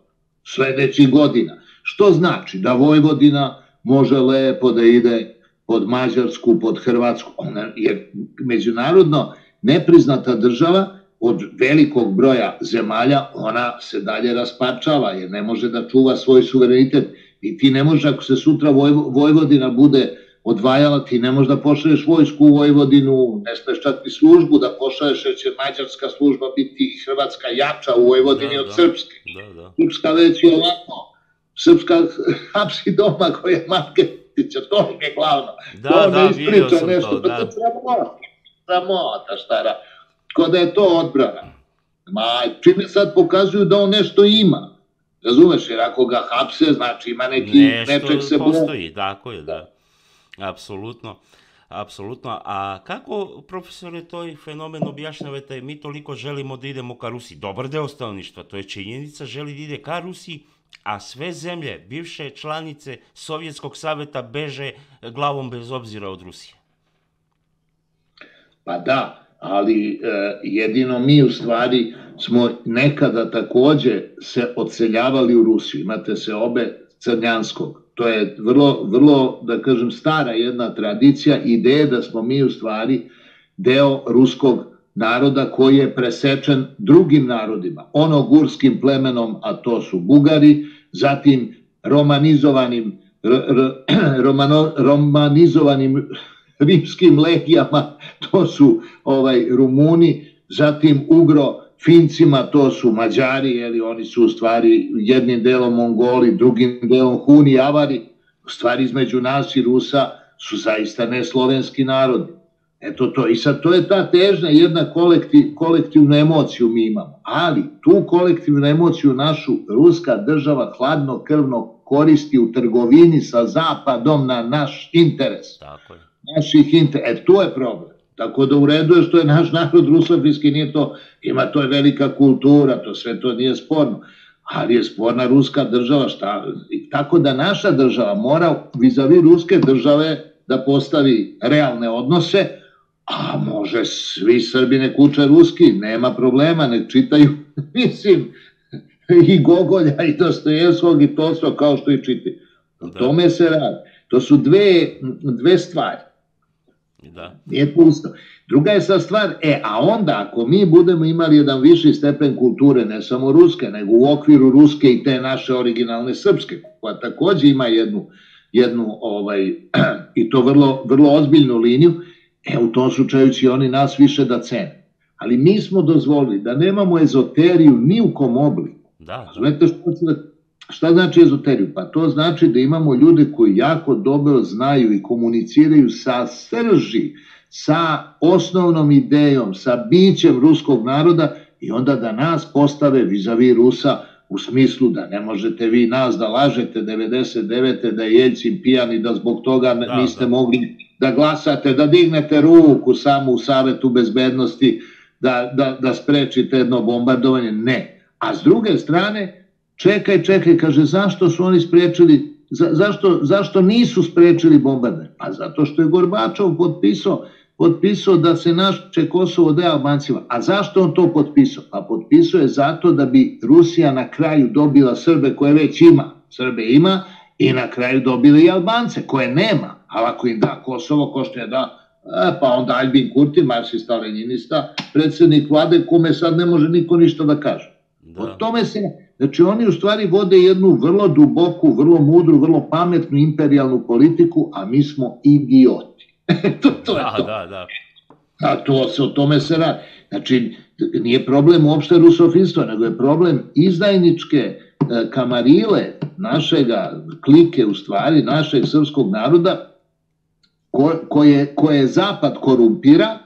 sledećih godina. Što znači da Vojvodina može lepo da ide pod Mađarsku, pod Hrvatsku, ona, jer međunarodno nepriznata država od velikog broja zemalja, ona se dalje raspačava jer ne može da čuva svoj suverenitet i ti ne može ako se sutra Vojvodina bude odvajala, ti ne možeš da pošalješ vojsku u Vojvodinu, ne smeš čak ni službu da pošalješ, jer će mađarska služba biti i hrvatska jača u Vojvodini da, od da. srpske. Da, da. Srpska već je ovako, srpska hapsi doma koja je Marketića, to mi je glavno. Da, to da, vidio sam nešto, to, pa da. to sramota, sramota stara. Ko da je to odbrana. Ma, čime sad pokazuju da on nešto ima. Razumeš, jer ako ga hapse, znači ima neki nečeg Nešto se postoji, tako je, da. Apsolutno. Apsolutno. A kako, profesore, toj fenomen objašnjavate, mi toliko želimo da idemo ka Rusiji. Dobar deo stanovništva, to je činjenica, želi da ide ka Rusiji, a sve zemlje, bivše članice Sovjetskog saveta beže glavom bez obzira od Rusije. Pa da, ali e, jedino mi u stvari smo nekada takođe se odseljavali u Rusiju. Imate se obe Crnjanskog. To je vrlo, vrlo, da kažem, stara jedna tradicija, ideje da smo mi u stvari deo ruskog naroda koji je presečen drugim narodima, onogurskim plemenom, a to su Bugari, zatim romanizovanim, romano, romanizovanim rimskim legijama, to su ovaj Rumuni, zatim Ugro Fincima, to su Mađari, jeli, oni su u stvari jednim delom Mongoli, drugim delom Huni, Avari, u stvari između nas i Rusa su zaista neslovenski narodi. Eto to, i sad to je ta težna jedna kolektiv, kolektivnu emociju mi imamo, ali tu kolektivnu emociju našu ruska država hladno krvno koristi u trgovini sa zapadom na naš interes. Tako je. Naših interes, e to je problem. Tako da u redu je što je naš narod rusofijski, nije to, ima to je velika kultura, to sve to nije sporno, ali je sporna ruska država, šta, tako da naša država mora vizavi ruske države da postavi realne odnose, a može svi Srbi ne kuče ruski, nema problema, ne čitaju, mislim, i Gogolja i Dostojevskog i Tolstog kao što i čiti. O Da. tome se radi. To su dve, dve stvari. Da. Nije to isto. Druga je sad stvar, e, a onda ako mi budemo imali jedan viši stepen kulture, ne samo ruske, nego u okviru ruske i te naše originalne srpske, koja takođe ima jednu, jednu ovaj, i to vrlo, vrlo ozbiljnu liniju, e, u tom slučaju će oni nas više da cene. Ali mi smo dozvolili da nemamo ezoteriju ni u kom obliku. Da, da. Razumete što, će- šta znači ezoteriju? Pa to znači da imamo ljude koji jako dobro znaju i komuniciraju sa srži, sa osnovnom idejom, sa bićem ruskog naroda i onda da nas postave vizavi Rusa u smislu da ne možete vi nas da lažete 99. da je Jeljcin pijan i da zbog toga Da, niste da. mogli da glasate, da dignete ruku samo u Savetu bezbednosti, da, da, da sprečite jedno bombardovanje. Ne. A s druge strane, čekaj, čekaj, kaže, zašto su oni sprečili, za, zašto, zašto nisu sprečili bombardovanje? Pa zato što je Gorbačov potpisao, potpisao da se naše Kosovo daje Albancima. A zašto on to potpisao? Pa potpisao je zato da bi Rusija na kraju dobila Srbe koje već ima. Srbe ima i na kraju dobili i Albance koje nema. Ali ako im da Kosovo, ko što je da, e, pa onda Albin Kurti, marksista, leninista, predsednik vlade kome sad ne može niko ništa da kaže. O Da. tome se, znači oni u stvari vode jednu vrlo duboku, vrlo mudru, vrlo pametnu imperijalnu politiku, a mi smo idioti. to, to je Da, to. da, da. A to se, o tome se radi. Znači, nije problem uopšte rusofinstva, nego je problem izdajničke e, kamarile našega klike, u stvari, našeg srpskog naroda, ko, koje, koje Zapad korumpira,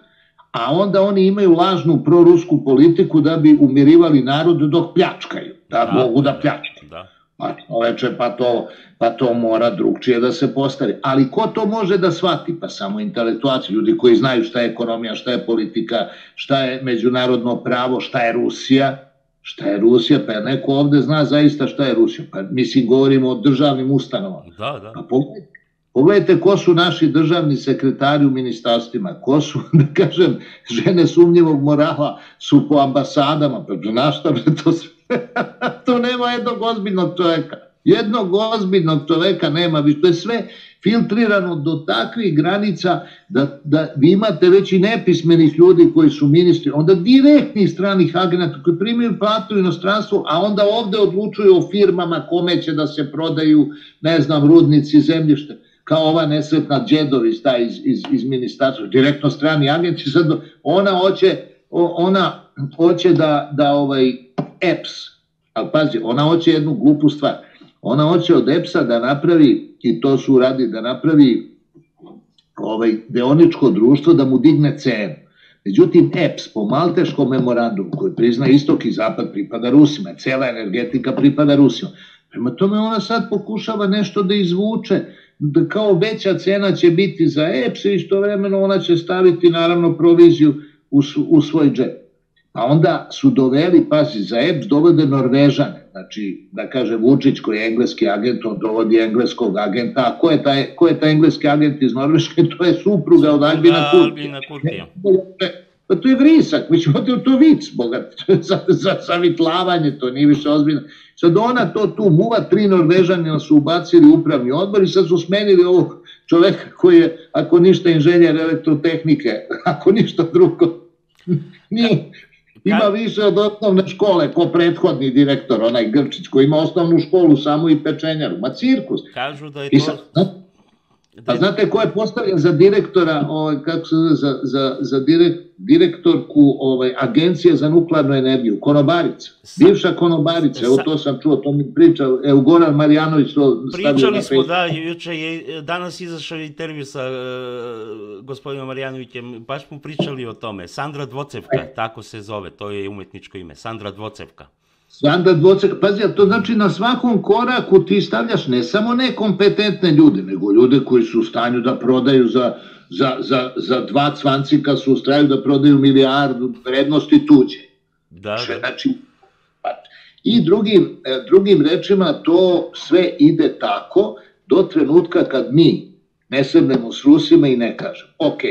a onda oni imaju lažnu prorusku politiku da bi umirivali narod dok pljačkaju, da, mogu da pljačkaju. Da. Pa čoveče, pa to, pa to mora drugčije da se postavi. Ali ko to može da shvati? Pa samo intelektualci, ljudi koji znaju šta je ekonomija, šta je politika, šta je međunarodno pravo, šta je Rusija. Šta je Rusija? Pa neko ovde zna zaista šta je Rusija. Pa mislim, govorimo o državnim ustanovama. Da, da. Pa pogledajte, pogledajte ko su naši državni sekretari u ministarstvima, ko su, da kažem, žene sumnjivog morala su po ambasadama, pa na šta to sve? to nema jednog ozbiljnog čoveka. Jednog ozbiljnog čoveka nema, vi to je sve filtrirano do takvih granica da, da vi imate već i nepismenih ljudi koji su ministri, onda direktnih stranih agenata koji primaju platu u inostranstvu, a onda ovde odlučuju o firmama kome će da se prodaju, ne znam, rudnici, zemljište kao ova nesretna Đedović, ta iz, iz, iz ministarstva, direktno strani agent, sad ona hoće, ona hoće da, da ovaj EPS, ali pazi, ona hoće jednu glupu stvar, ona hoće od EPS-a da napravi, i to su radi, da napravi ovaj deoničko društvo da mu digne cenu. Međutim, EPS po Malteškom memorandumu, koji prizna istok i zapad pripada Rusima, cela energetika pripada Rusima. Prema tome ona sad pokušava nešto da izvuče, kao veća cena će biti za EPS i istovremeno ona će staviti naravno proviziju u, u svoj džep. Pa onda su doveli, pazi, za EPS dovode Norvežane, znači, da kaže Vučić koji je engleski agent, on dovodi engleskog agenta, a ko je taj, ko je taj engleski agent iz Norveške? To je supruga od Albina Kurtija. Kurtija. Pa to je vrisak, mi ćemo to, to vic, bogat, za, za savitlavanje, to nije više ozbiljno. Sad ona to tu muva, tri Norvežanina su ubacili upravni odbor i sad su smenili ovog čoveka koji je, ako ništa, inženjer elektrotehnike, ako ništa drugo, nije, Ima više od osnovne škole, ko prethodni direktor, onaj Grčić, koji ima osnovnu školu samo i pečenjaru. Ma cirkus. Kažu da je to... sad, Pa znate ko je postavljen za direktora, ovaj, kako se zove, za, za, za direkt, direktorku ovaj, agencije za nuklearnu energiju, Konobarica, bivša Konobarica, evo to sam čuo, to mi priča, evo Goran Marjanović to stavio Pričali smo, da, juče je, danas izašao intervju sa uh, gospodinom Marjanovićem, baš smo pričali o tome, Sandra Dvocevka, e. tako se zove, to je umetničko ime, Sandra Dvocevka. Sanda dvocek, pazi, to znači na svakom koraku ti stavljaš ne samo nekompetentne ljude, nego ljude koji su u stanju da prodaju za, za, za, za dva cvancika su u straju da prodaju milijardu vrednosti tuđe. Da, da. Znači, pa, I drugim, e, drugim rečima to sve ide tako do trenutka kad mi ne sednemo s Rusima i ne kažemo, ok,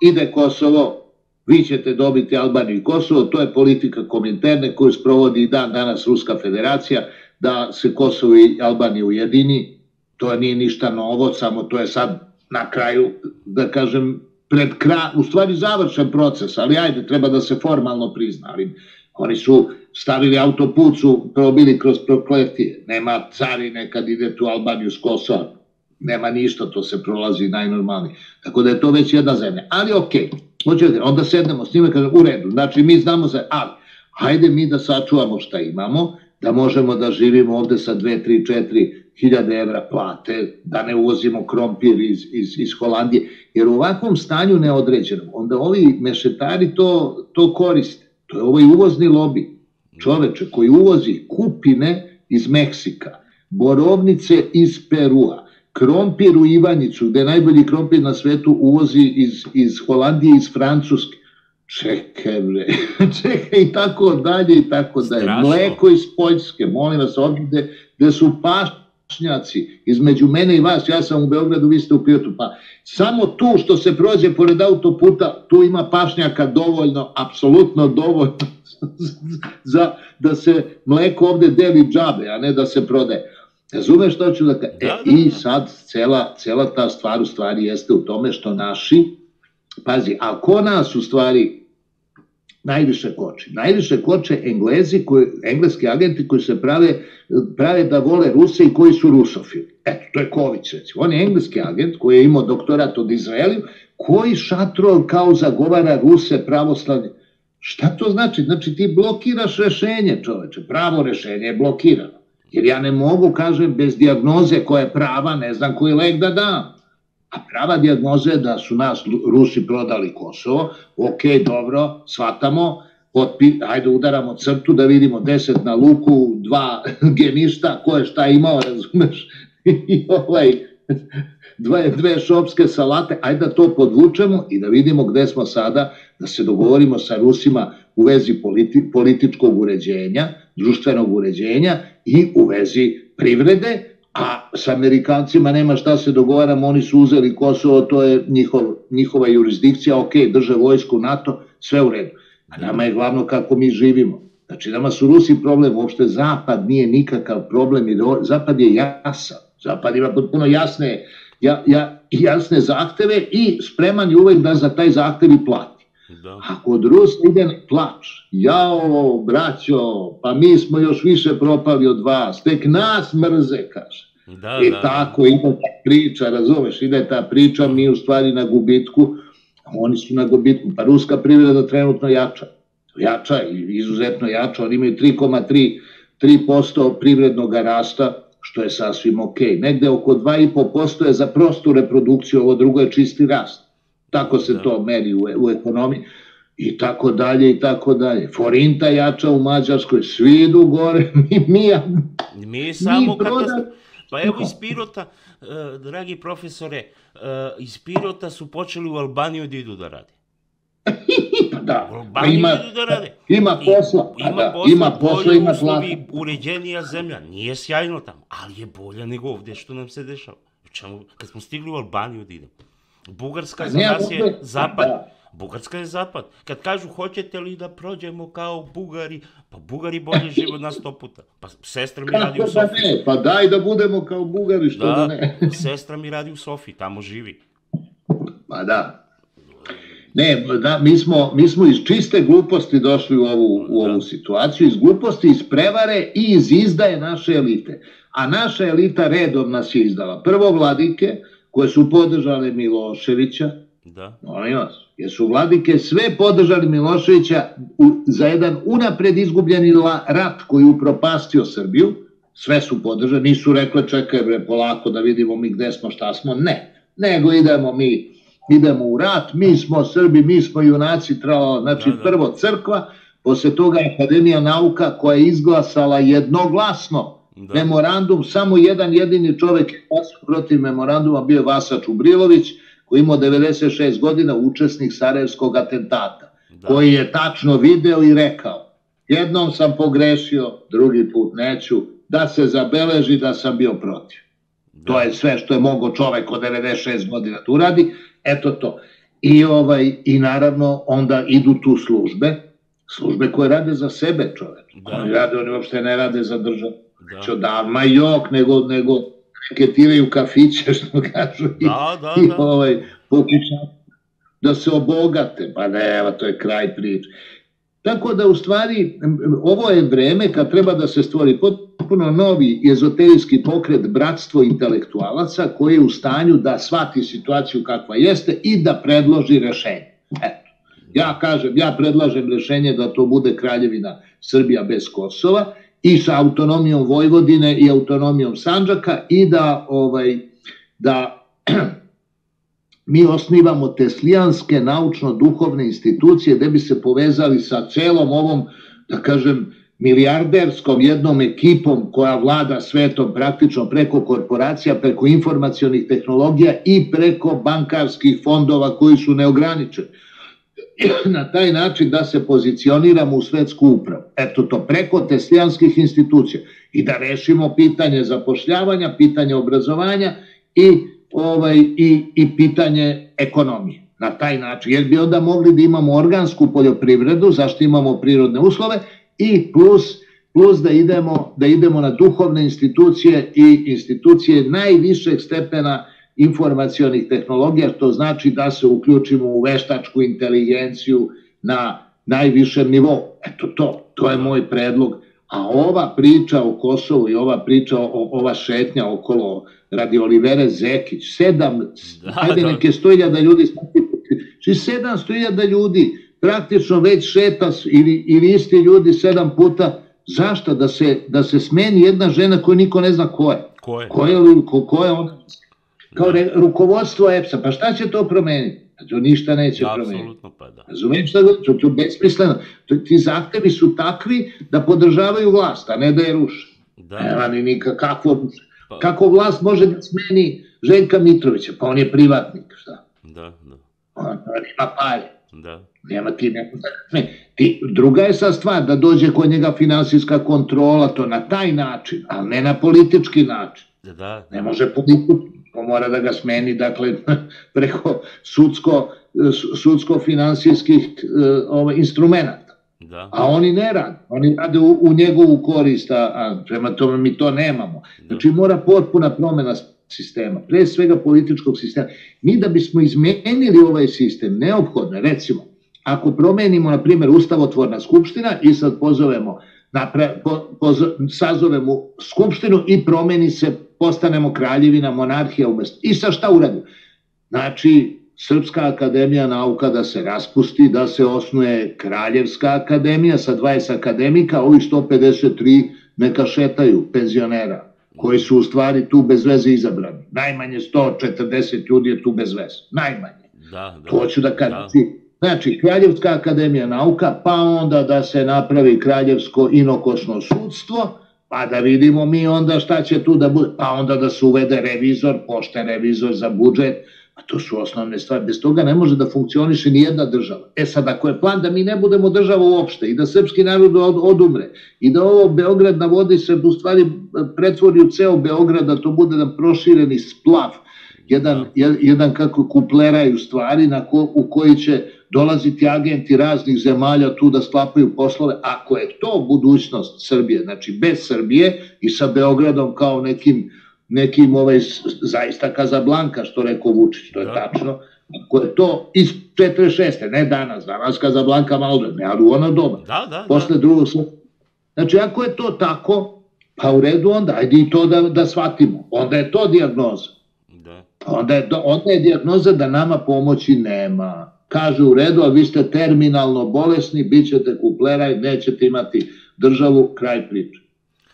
ide Kosovo, vi ćete dobiti Albaniju i Kosovo, to je politika kominterne koju sprovodi dan danas Ruska federacija, da se Kosovo i Albanija ujedini, to nije ništa novo, samo to je sad na kraju, da kažem, pred kraj, u stvari završen proces, ali ajde, treba da se formalno prizna, ali oni su stavili autoput, su probili kroz prokletije, nema carine kad idete u Albaniju s Kosova, nema ništa, to se prolazi najnormalnije. Tako da je to već jedna zemlja. Ali okej, okay, onda sednemo s njima i kažemo, u redu, znači mi znamo za, ali, hajde mi da sačuvamo šta imamo, da možemo da živimo ovde sa 2, 3, 4 hiljade evra plate, da ne uvozimo krompir iz, iz, iz Holandije, jer u ovakvom stanju neodređenom, onda ovi mešetari to, to koriste. To je ovaj uvozni lobi. Čoveče koji uvozi kupine iz Meksika, borovnice iz Perua, krompir u Ivanjicu, gde najbolji krompir na svetu uvozi iz, iz Holandije, iz Francuske. Čekaj, bre, čekaj i tako dalje i tako dalje. Mleko iz Poljske, molim vas, ovdje gde, gde su pašnjaci, između mene i vas, ja sam u Beogradu, vi ste u Pijotu, pa samo tu što se prođe pored autoputa, tu ima pašnjaka dovoljno, apsolutno dovoljno za da se mleko ovde deli džabe, a ne da se prodaje. Razumeš što ću da kažem? E, da, da, I sad cela, cela ta stvar u stvari jeste u tome što naši, pazi, a ko nas u stvari najviše koče? Najviše koče englezi, koji, engleski agenti koji se prave, prave da vole Ruse i koji su rusofili. Eto, to je Ković recimo. On je engleski agent koji je imao doktorat od Izraeliju, koji šatrol kao zagovara Ruse pravoslavlje. Šta to znači? Znači ti blokiraš rešenje čoveče, pravo rešenje je blokirano. Jer ja ne mogu, kažem, bez diagnoze koja je prava, ne znam koji lek da dam. A prava diagnoza je da su nas Rusi prodali Kosovo, ok, dobro, shvatamo, potpi, ajde udaramo crtu da vidimo 10 na luku, dva geništa, ko je šta imao, razumeš, i ovaj, dve, dve šopske salate, ajde da to podvučemo i da vidimo gde smo sada, da se dogovorimo sa Rusima u vezi politi, političkog uređenja, društvenog uređenja i u vezi privrede, a s Amerikancima nema šta se dogovaramo, oni su uzeli Kosovo, to je njihov, njihova jurisdikcija, ok, drže vojsku NATO, sve u redu. A nama je glavno kako mi živimo. Znači, nama su Rusi problem, uopšte Zapad nije nikakav problem, jer Zapad je jasan. Zapad ima potpuno jasne, ja, ja, jasne zahteve i spreman je uvek da za taj zahtev i plati. Da. A kod Rusa ide plač. Jao, braćo, pa mi smo još više propali od vas, tek nas mrze, kaže. Da, I da, da. tako ide ta priča, razumeš, ide ta priča, mi u stvari na gubitku, oni su na gubitku, pa ruska privreda trenutno jača jača izuzetno jača, oni imaju 3,3% privrednog rasta, što je sasvim ok. Negde oko 2,5% je za prostu reprodukciju, ovo drugo je čisti rast. Tako se da. to meri u, u ekonomiji i tako dalje i tako dalje. Forinta jača u Mađarskoj, svi idu gore, mi, mi, mi samo mi proda... Pa evo iz Pirota, uh, dragi profesore, uh, iz Pirota su počeli u Albaniju da idu da rade. pa da, pa ima, da ima posla, ima, da, posla, ima posla, ima uslovi, uređenija zemlja, nije sjajno tamo, ali je bolja nego ovde što nam se dešava. Čemu, kad smo stigli u Albaniju da idemo. Bugarska za nas je zapad. Da. Bugarska je zapad. Kad kažu hoćete li da prođemo kao Bugari, pa Bugari bolje žive od nas sto puta. Pa sestra mi radi u Sofiji. Da ne, pa daj da budemo kao Bugari, što da, da ne. sestra mi radi u Sofiji, tamo živi. Pa da. Ne, da, mi, smo, mi smo iz čiste gluposti došli u ovu, u ovu situaciju, iz gluposti, iz prevare i iz izdaje naše elite. A naša elita redom nas je izdala. Prvo vladike, koje su podržale Miloševića, da. molim vas, jer su vladike sve podržali Miloševića u, za jedan unapred izgubljeni rat koji upropastio Srbiju, sve su podržali, nisu rekle čekaj bre polako da vidimo mi gde smo, šta smo, ne, nego idemo mi idemo u rat, mi smo Srbi, mi smo junaci, trala, znači da, da. prvo crkva, posle toga Akademija nauka koja je izglasala jednoglasno da. memorandum, samo jedan jedini čovek je protiv memoranduma bio Vasač Ubrilović, koji imao 96 godina, učesnik Sarajevskog atentata, da. koji je tačno video i rekao, jednom sam pogrešio, drugi put neću, da se zabeleži da sam bio protiv. Da. To je sve što je mogo čovek od 96 godina da uradi Eto to. I, ovaj, I naravno onda idu tu službe, službe koje rade za sebe čoveč. Da. Oni rade, oni uopšte ne rade za državu. Da. Znači odavma jok, nego, nego reketiraju kafiće, što kažu, i, da, da, i da. ovaj, pokušaju da se obogate. Pa ne, evo, to je kraj priče. Tako da u stvari ovo je vreme kad treba da se stvori potpuno novi ezoterijski pokret bratstvo intelektualaca koji je u stanju da shvati situaciju kakva jeste i da predloži rešenje. Eto. Ja kažem, ja predlažem rešenje da to bude kraljevina Srbija bez Kosova i sa autonomijom Vojvodine i autonomijom Sanđaka i da ovaj da mi osnivamo teslijanske naučno-duhovne institucije da bi se povezali sa celom ovom, da kažem, milijarderskom jednom ekipom koja vlada svetom praktično preko korporacija, preko informacionih tehnologija i preko bankarskih fondova koji su neograničeni. Na taj način da se pozicioniramo u svetsku upravu. Eto to, preko teslijanskih institucija. I da rešimo pitanje zapošljavanja, pitanje obrazovanja i ovaj, i, i pitanje ekonomije. Na taj način, jer bi onda mogli da imamo organsku poljoprivredu, zašto imamo prirodne uslove, i plus, plus da, idemo, da idemo na duhovne institucije i institucije najvišeg stepena informacionih tehnologija, to znači da se uključimo u veštačku inteligenciju na najvišem nivou. Eto to, to je moj predlog. A ova priča o Kosovu i ova priča, o, ova šetnja okolo radi Olivere Zekić, sedam, da, ajde da. neke sto iljada ljudi, znači sedam sto iljada ljudi praktično već šeta ili, ili isti ljudi sedam puta, zašto da se, da se smeni jedna žena koju niko ne zna ko je? Ko je? Ko je, ko, ko je ona? Kao re, rukovodstvo EPS-a, pa šta će to promeniti? To ništa neće da, promeniti. Apsolutno pa da. Razumijem šta da, to, to je besmisleno. To, ti zahtevi su takvi da podržavaju vlast, a ne da je ruše. Da. Nema ni nikakvo. Pa... Kako vlast može da smeni Željka Mitrovića? Pa on je privatnik, šta? Da, da. On, on ima pare. Da. Nema ti neko ne. Ti, druga je sad stvar da dođe kod njega finansijska kontrola, to na taj način, ali ne na politički način. Da, da. Ne može politički, mora da ga smeni, dakle, preko sudsko, sudsko-finansijskih ovaj, instrumenta. Da. A oni ne rade, oni rade u, u njegovu korist, a, a prema tome mi to nemamo. Znači mora potpuna promena sistema, pre svega političkog sistema. Mi da bismo izmenili ovaj sistem, neophodno recimo, ako promenimo, na primjer, ustavotvorna skupština i sad pozovemo, napre, po, pozo, sazovemo skupštinu i promeni se, postanemo kraljevina, monarhija umesto. I sa šta uradimo? Znači, Srpska akademija nauka da se raspusti, da se osnuje Kraljevska akademija sa 20 akademika, ovi 153 neka šetaju penzionera, koji su u stvari tu bez veze izabrani. Najmanje 140 ljudi je tu bez veze. Najmanje. Da, da. To ću da kažem. Da. Znači, Kraljevska akademija nauka, pa onda da se napravi Kraljevsko inokošno sudstvo, pa da vidimo mi onda šta će tu da bude, pa onda da se uvede revizor, pošten revizor za budžet, A to su osnovne stvari. Bez toga ne može da funkcioniše ni jedna država. E sad, ako je plan da mi ne budemo država uopšte i da srpski narod od, odumre i da ovo Beograd na vodi se u stvari pretvori u ceo Beograd, da to bude jedan prošireni splav, jedan, jedan kako kupleraju stvari na ko, u koji će dolaziti agenti raznih zemalja tu da sklapaju poslove. Ako je to budućnost Srbije, znači bez Srbije i sa Beogradom kao nekim nekim ovaj, zaista Kazablanka, što rekao Vučić, to je da. tačno, ako je to iz 46. ne danas, danas Kazablanka malo da, ne, ali u ono doba, da, da, posle da. drugog. Znači, ako je to tako, pa u redu onda, ajde i to da, da shvatimo. Onda je to diagnoza. Da. Onda je, onda je diagnoza da nama pomoći nema. Kaže u redu, a vi ste terminalno bolesni, bit ćete kupleraj, nećete imati državu, kraj priče.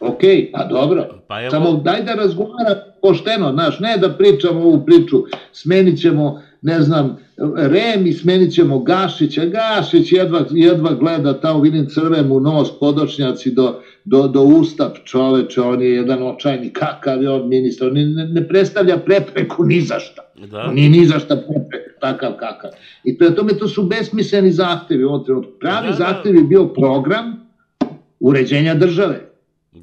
Ok, pa dobro. Pa evo... Samo daj da razgovara pošteno, znaš, ne da pričamo ovu priču, smenit ćemo, ne znam, Rem i smenit ćemo Gašića. Gašić jedva, jedva gleda tamo, vidim crven mu nos, podočnjaci do, do, do usta čoveče, on je jedan očajni, kakav je on ministar, on ne, ne predstavlja prepreku ni za šta. Da. Ni ni za šta prepreku, takav kakav. I pre tome to su besmisleni zahtevi u ovom trenutku. Pravi da, da. zahtev je bio program uređenja države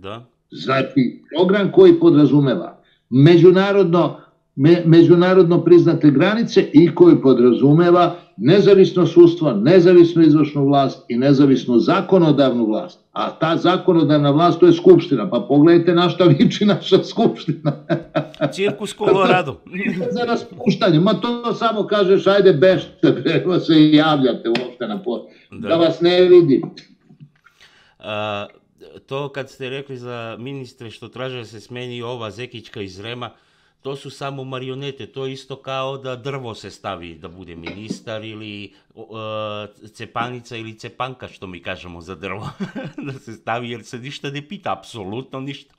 Da. Znači, program koji podrazumeva međunarodno, me, međunarodno priznate granice i koji podrazumeva nezavisno sudstvo, nezavisnu izvršnu vlast i nezavisnu zakonodavnu vlast. A ta zakonodavna vlast to je skupština, pa pogledajte na šta viči naša skupština. Cirkus Colorado. Za raspuštanje, ma to samo kažeš, ajde bešte, prema se i javljate uopšte na pot, da. da vas ne vidim. A, to kad ste rekli za ministre što traže da se smeni ova Zekićka iz Rema, to su samo marionete, to je isto kao da drvo se stavi da bude ministar ili uh, cepanica ili cepanka što mi kažemo za drvo, da se stavi jer se ništa ne pita, apsolutno ništa.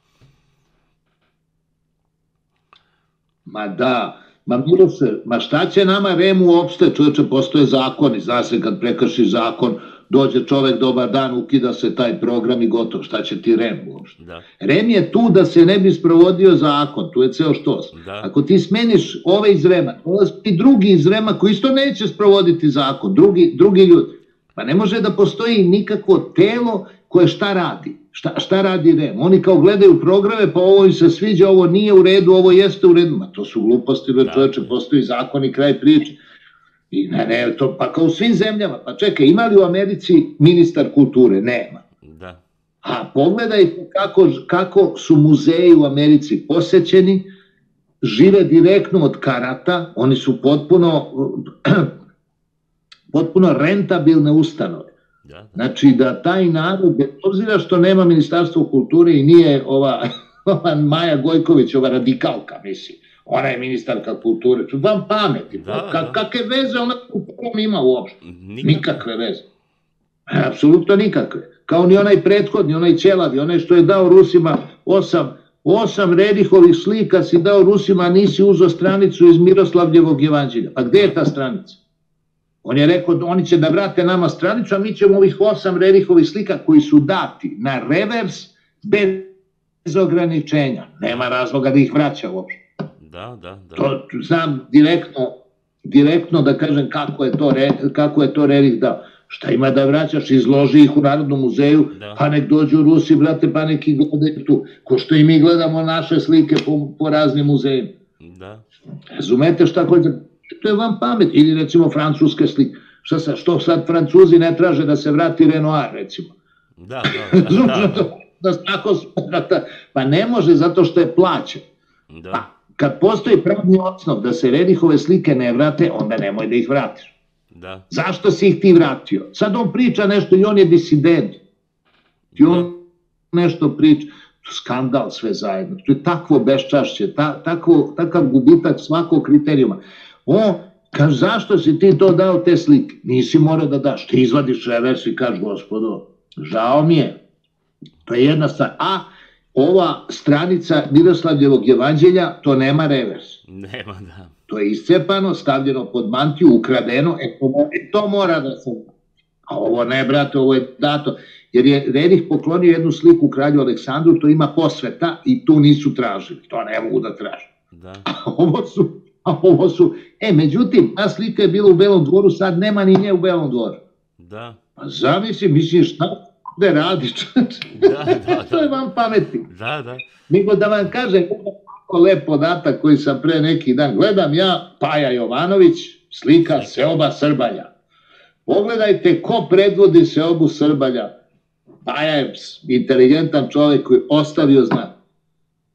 Ma da, ma se, ma šta će nama REM uopšte, čovječe, postoje zakoni, zna se kad prekrši zakon, dođe čovek dobar dan, ukida se taj program i gotovo, šta će ti REM uopšte? Da. REM je tu da se ne bi sprovodio zakon, tu je ceo štos. Da. Ako ti smeniš ove iz REM-a, dolazi ti drugi iz REM-a koji isto neće sprovoditi zakon, drugi, drugi ljudi. Pa ne može da postoji nikakvo telo koje šta radi. Šta, šta radi REM? Oni kao gledaju programe, pa ovo im se sviđa, ovo nije u redu, ovo jeste u redu. Ma to su gluposti, da. čoveče, postoji zakon i kraj priče. I ne, ne, to, pa kao u svim zemljama. Pa čekaj, ima li u Americi ministar kulture? Nema. Da. A pogledajte kako, kako su muzeji u Americi posećeni, žive direktno od karata, oni su potpuno, potpuno rentabilne ustanove. Da, da. Znači da taj narod, bez obzira što nema ministarstvo kulture i nije ova, ova Maja Gojković, ova radikalka, mislim, ona je ministarka kulture, vam pameti, da, ka, da. kakve veze ona kulturom ima uopšte? Nikakve, nikakve veze. Apsolutno nikakve. Kao ni onaj prethodni, onaj ćelavi, onaj što je dao Rusima osam, osam Redihovih slika si dao Rusima, a nisi uzao stranicu iz Miroslavljevog evanđelja. Pa gde je ta stranica? On je rekao, oni će da vrate nama stranicu, a mi ćemo ovih osam Redihovih slika koji su dati na revers bez ograničenja. Nema razloga da ih vraća uopšte. Da, da, da. To znam direktno direktno da kažem kako je to, kako je to Rerih dao. Šta ima da vraćaš, izloži ih u Narodnom muzeju, da. pa nek dođu Rusi, brate, pa neki gledaju tu. Ko što i mi gledamo naše slike po, po raznim muzejima. Da. Razumete šta hoće? To je vam pamet. Ili recimo francuske slike. Šta sa, što sad Francuzi ne traže da se vrati Renoir, recimo? Da, da, da. da, da. da tako smrata. Pa ne može zato što je plaćen. Da. Pa, kad postoji pravni osnov da se Redihove slike ne vrate, onda nemoj da ih vratiš. Da. Zašto si ih ti vratio? Sad on priča nešto i on je disident. I on da. nešto priča. Skandal sve zajedno. To je takvo beščašće, ta, takvo, takav gubitak svakog kriterijuma. On kaže, zašto si ti to dao te slike? Nisi morao da daš. Ti izvadiš revers i kaš, gospodo, žao mi je. To je jedna stvar. A ova stranica Miroslavljevog evanđelja, to nema revers. Nema, da. To je iscepano, stavljeno pod mantiju, ukradeno, e to, e, to mora da se... A ovo ne, brate, ovo je dato. Jer je Redih poklonio jednu sliku kralju Aleksandru, to ima posveta i tu nisu tražili. To ne mogu da traže. Da. A ovo su, a ovo su... E, međutim, ta slika je bila u Belom dvoru, sad nema ni nje u Belom dvoru. Da. Pa zamisli, misliš, šta gde radiš? Da, da, da. to je vam pameti. Da, da. Nego da vam kažem, jako lep podatak koji sam pre neki dan gledam ja, Paja Jovanović, slika Seoba Srbalja. Pogledajte ko predvodi Seobu Srbalja. Paja je inteligentan čovjek koji ostavio znak.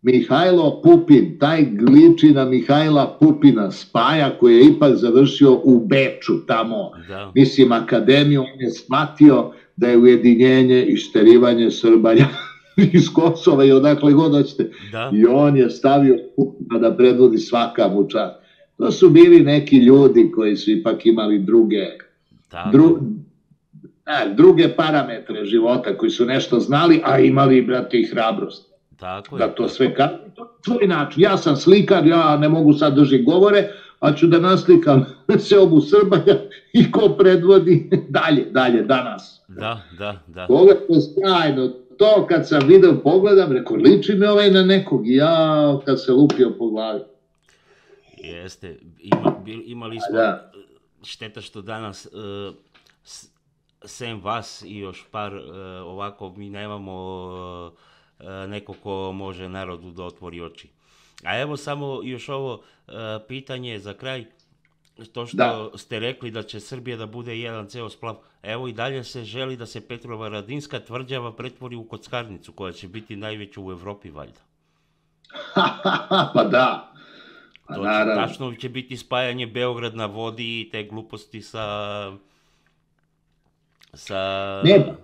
Mihajlo Pupin, taj gliči na Mihajla Pupina, spaja koji je ipak završio u Beču tamo, da. mislim akademiju, on je shvatio da je ujedinjenje i šterivanje Srbalja iz Kosova i odakle god hoćete. Da. I on je stavio Pupina da predvodi svaka mu čast. To su bili neki ljudi koji su ipak imali druge, da. dru, ne, druge parametre života, koji su nešto znali, a imali, brate, i hrabrost. Tako je. Da to sve kaže. Tvoj način. Ja sam slikar, ja ne mogu sad drži govore, a ću da naslikam se obu Srbaja i ko predvodi dalje, dalje, danas. Da, da, da. Pogledajte sjajno, to kad sam video, pogledam, rekao, liči mi ovaj na nekog, ja kad se lupio po glavi. Jeste, ima, imali smo, da. šteta što danas, uh, sem vas i još par uh, ovako, mi nemamo uh, neko ko može narodu da otvori oči. A evo samo još ovo pitanje za kraj, to što da. ste rekli da će Srbija da bude jedan ceo splav, evo i dalje se želi da se Petrova Radinska tvrđava pretvori u kockarnicu, koja će biti najveća u Evropi, valjda. pa da. Pa to će, tačno će biti spajanje Beograd na vodi i te gluposti sa... sa... Ne,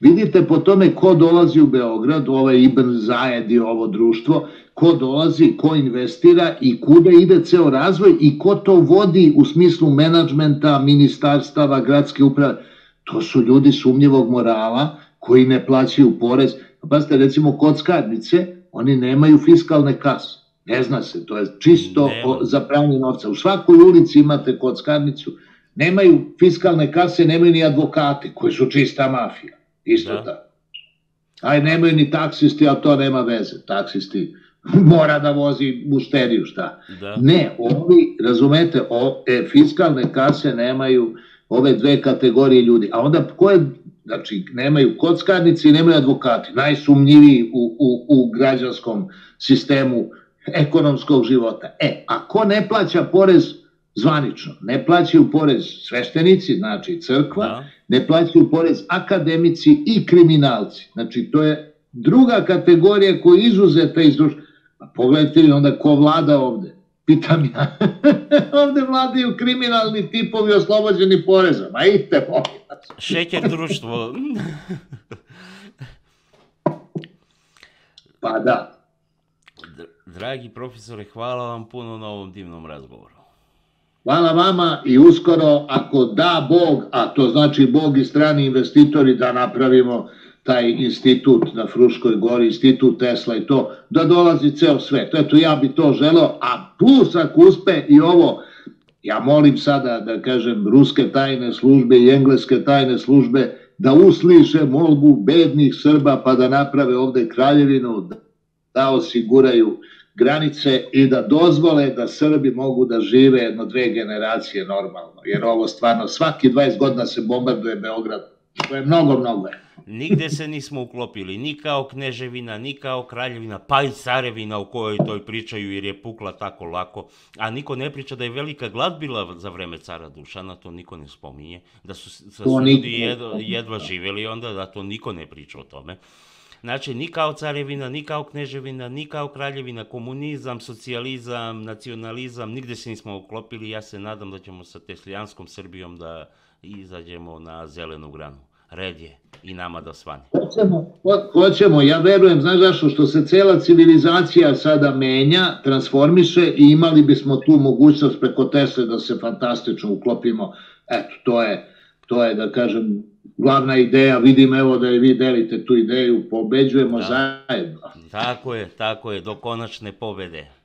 Vidite po tome ko dolazi u Beograd, ovaj Ibn Zajed i ovo društvo, ko dolazi, ko investira i kuda ide ceo razvoj i ko to vodi u smislu menadžmenta, ministarstava, gradske uprave. To su ljudi sumnjivog morala koji ne plaćaju porez. Pa ste recimo kockarnice, oni nemaju fiskalne kase. Ne zna se, to je čisto o, za pravni novca. U svakoj ulici imate kockarnicu, nemaju fiskalne kase, nemaju ni advokate, koji su čista mafija. Isto da. tako. Aj, nemaju ni taksisti, a to nema veze. Taksisti mora da vozi mušteriju, šta? Da. Ne, ovi, razumete, o, e, fiskalne kase nemaju ove dve kategorije ljudi. A onda koje, znači, nemaju kockarnici i nemaju advokati, najsumnjiviji u, u, u građanskom sistemu ekonomskog života. E, a ko ne plaća porez zvanično. Ne plaćaju porez sveštenici, znači crkva, da. ne plaćaju porez akademici i kriminalci. Znači, to je druga kategorija koja je izuzeta iz društva. Pa pogledajte li onda ko vlada ovde? Pitam ja. ovde vladaju kriminalni tipovi oslobođeni poreza. Ma idite, molim Šećer društvo. pa da. Dragi profesore, hvala vam puno na ovom divnom razgovoru. Hvala vama i uskoro, ako da Bog, a to znači Bog i strani investitori, da napravimo taj institut na Fruškoj gori, institut Tesla i to, da dolazi ceo svet. Eto, ja bi to želeo, a plus ako uspe i ovo, ja molim sada da kažem ruske tajne službe i engleske tajne službe da usliše molbu bednih Srba pa da naprave ovde kraljevinu, da osiguraju granice i da dozvole da Srbi mogu da žive jedno dve generacije normalno, jer ovo stvarno svaki 20 godina se bombarduje Beograd, to je mnogo, mnogo je. Nigde se nismo uklopili, ni kao kneževina, ni kao kraljevina, pa i carevina u kojoj toj pričaju jer je pukla tako lako. A niko ne priča da je velika glad bila za vreme cara Dušana, to niko ne spominje. Da su, da su ljudi jedva, jedva živeli onda, da to niko ne priča o tome. Znači, ni kao carevina, ni kao kneževina, ni kao kraljevina, komunizam, socijalizam, nacionalizam, nigde se nismo uklopili. Ja se nadam da ćemo sa Teslijanskom Srbijom da izađemo na zelenu granu. Red je i nama da svane. Hoćemo, hoćemo, ja verujem, znaš zašto, što se cela civilizacija sada menja, transformiše i imali bismo tu mogućnost preko Tesle da se fantastično uklopimo. Eto, to je, to je da kažem, glavna ideja, vidim evo da i vi delite tu ideju, pobeđujemo da. zajedno. Tako je, tako je, do konačne pobede.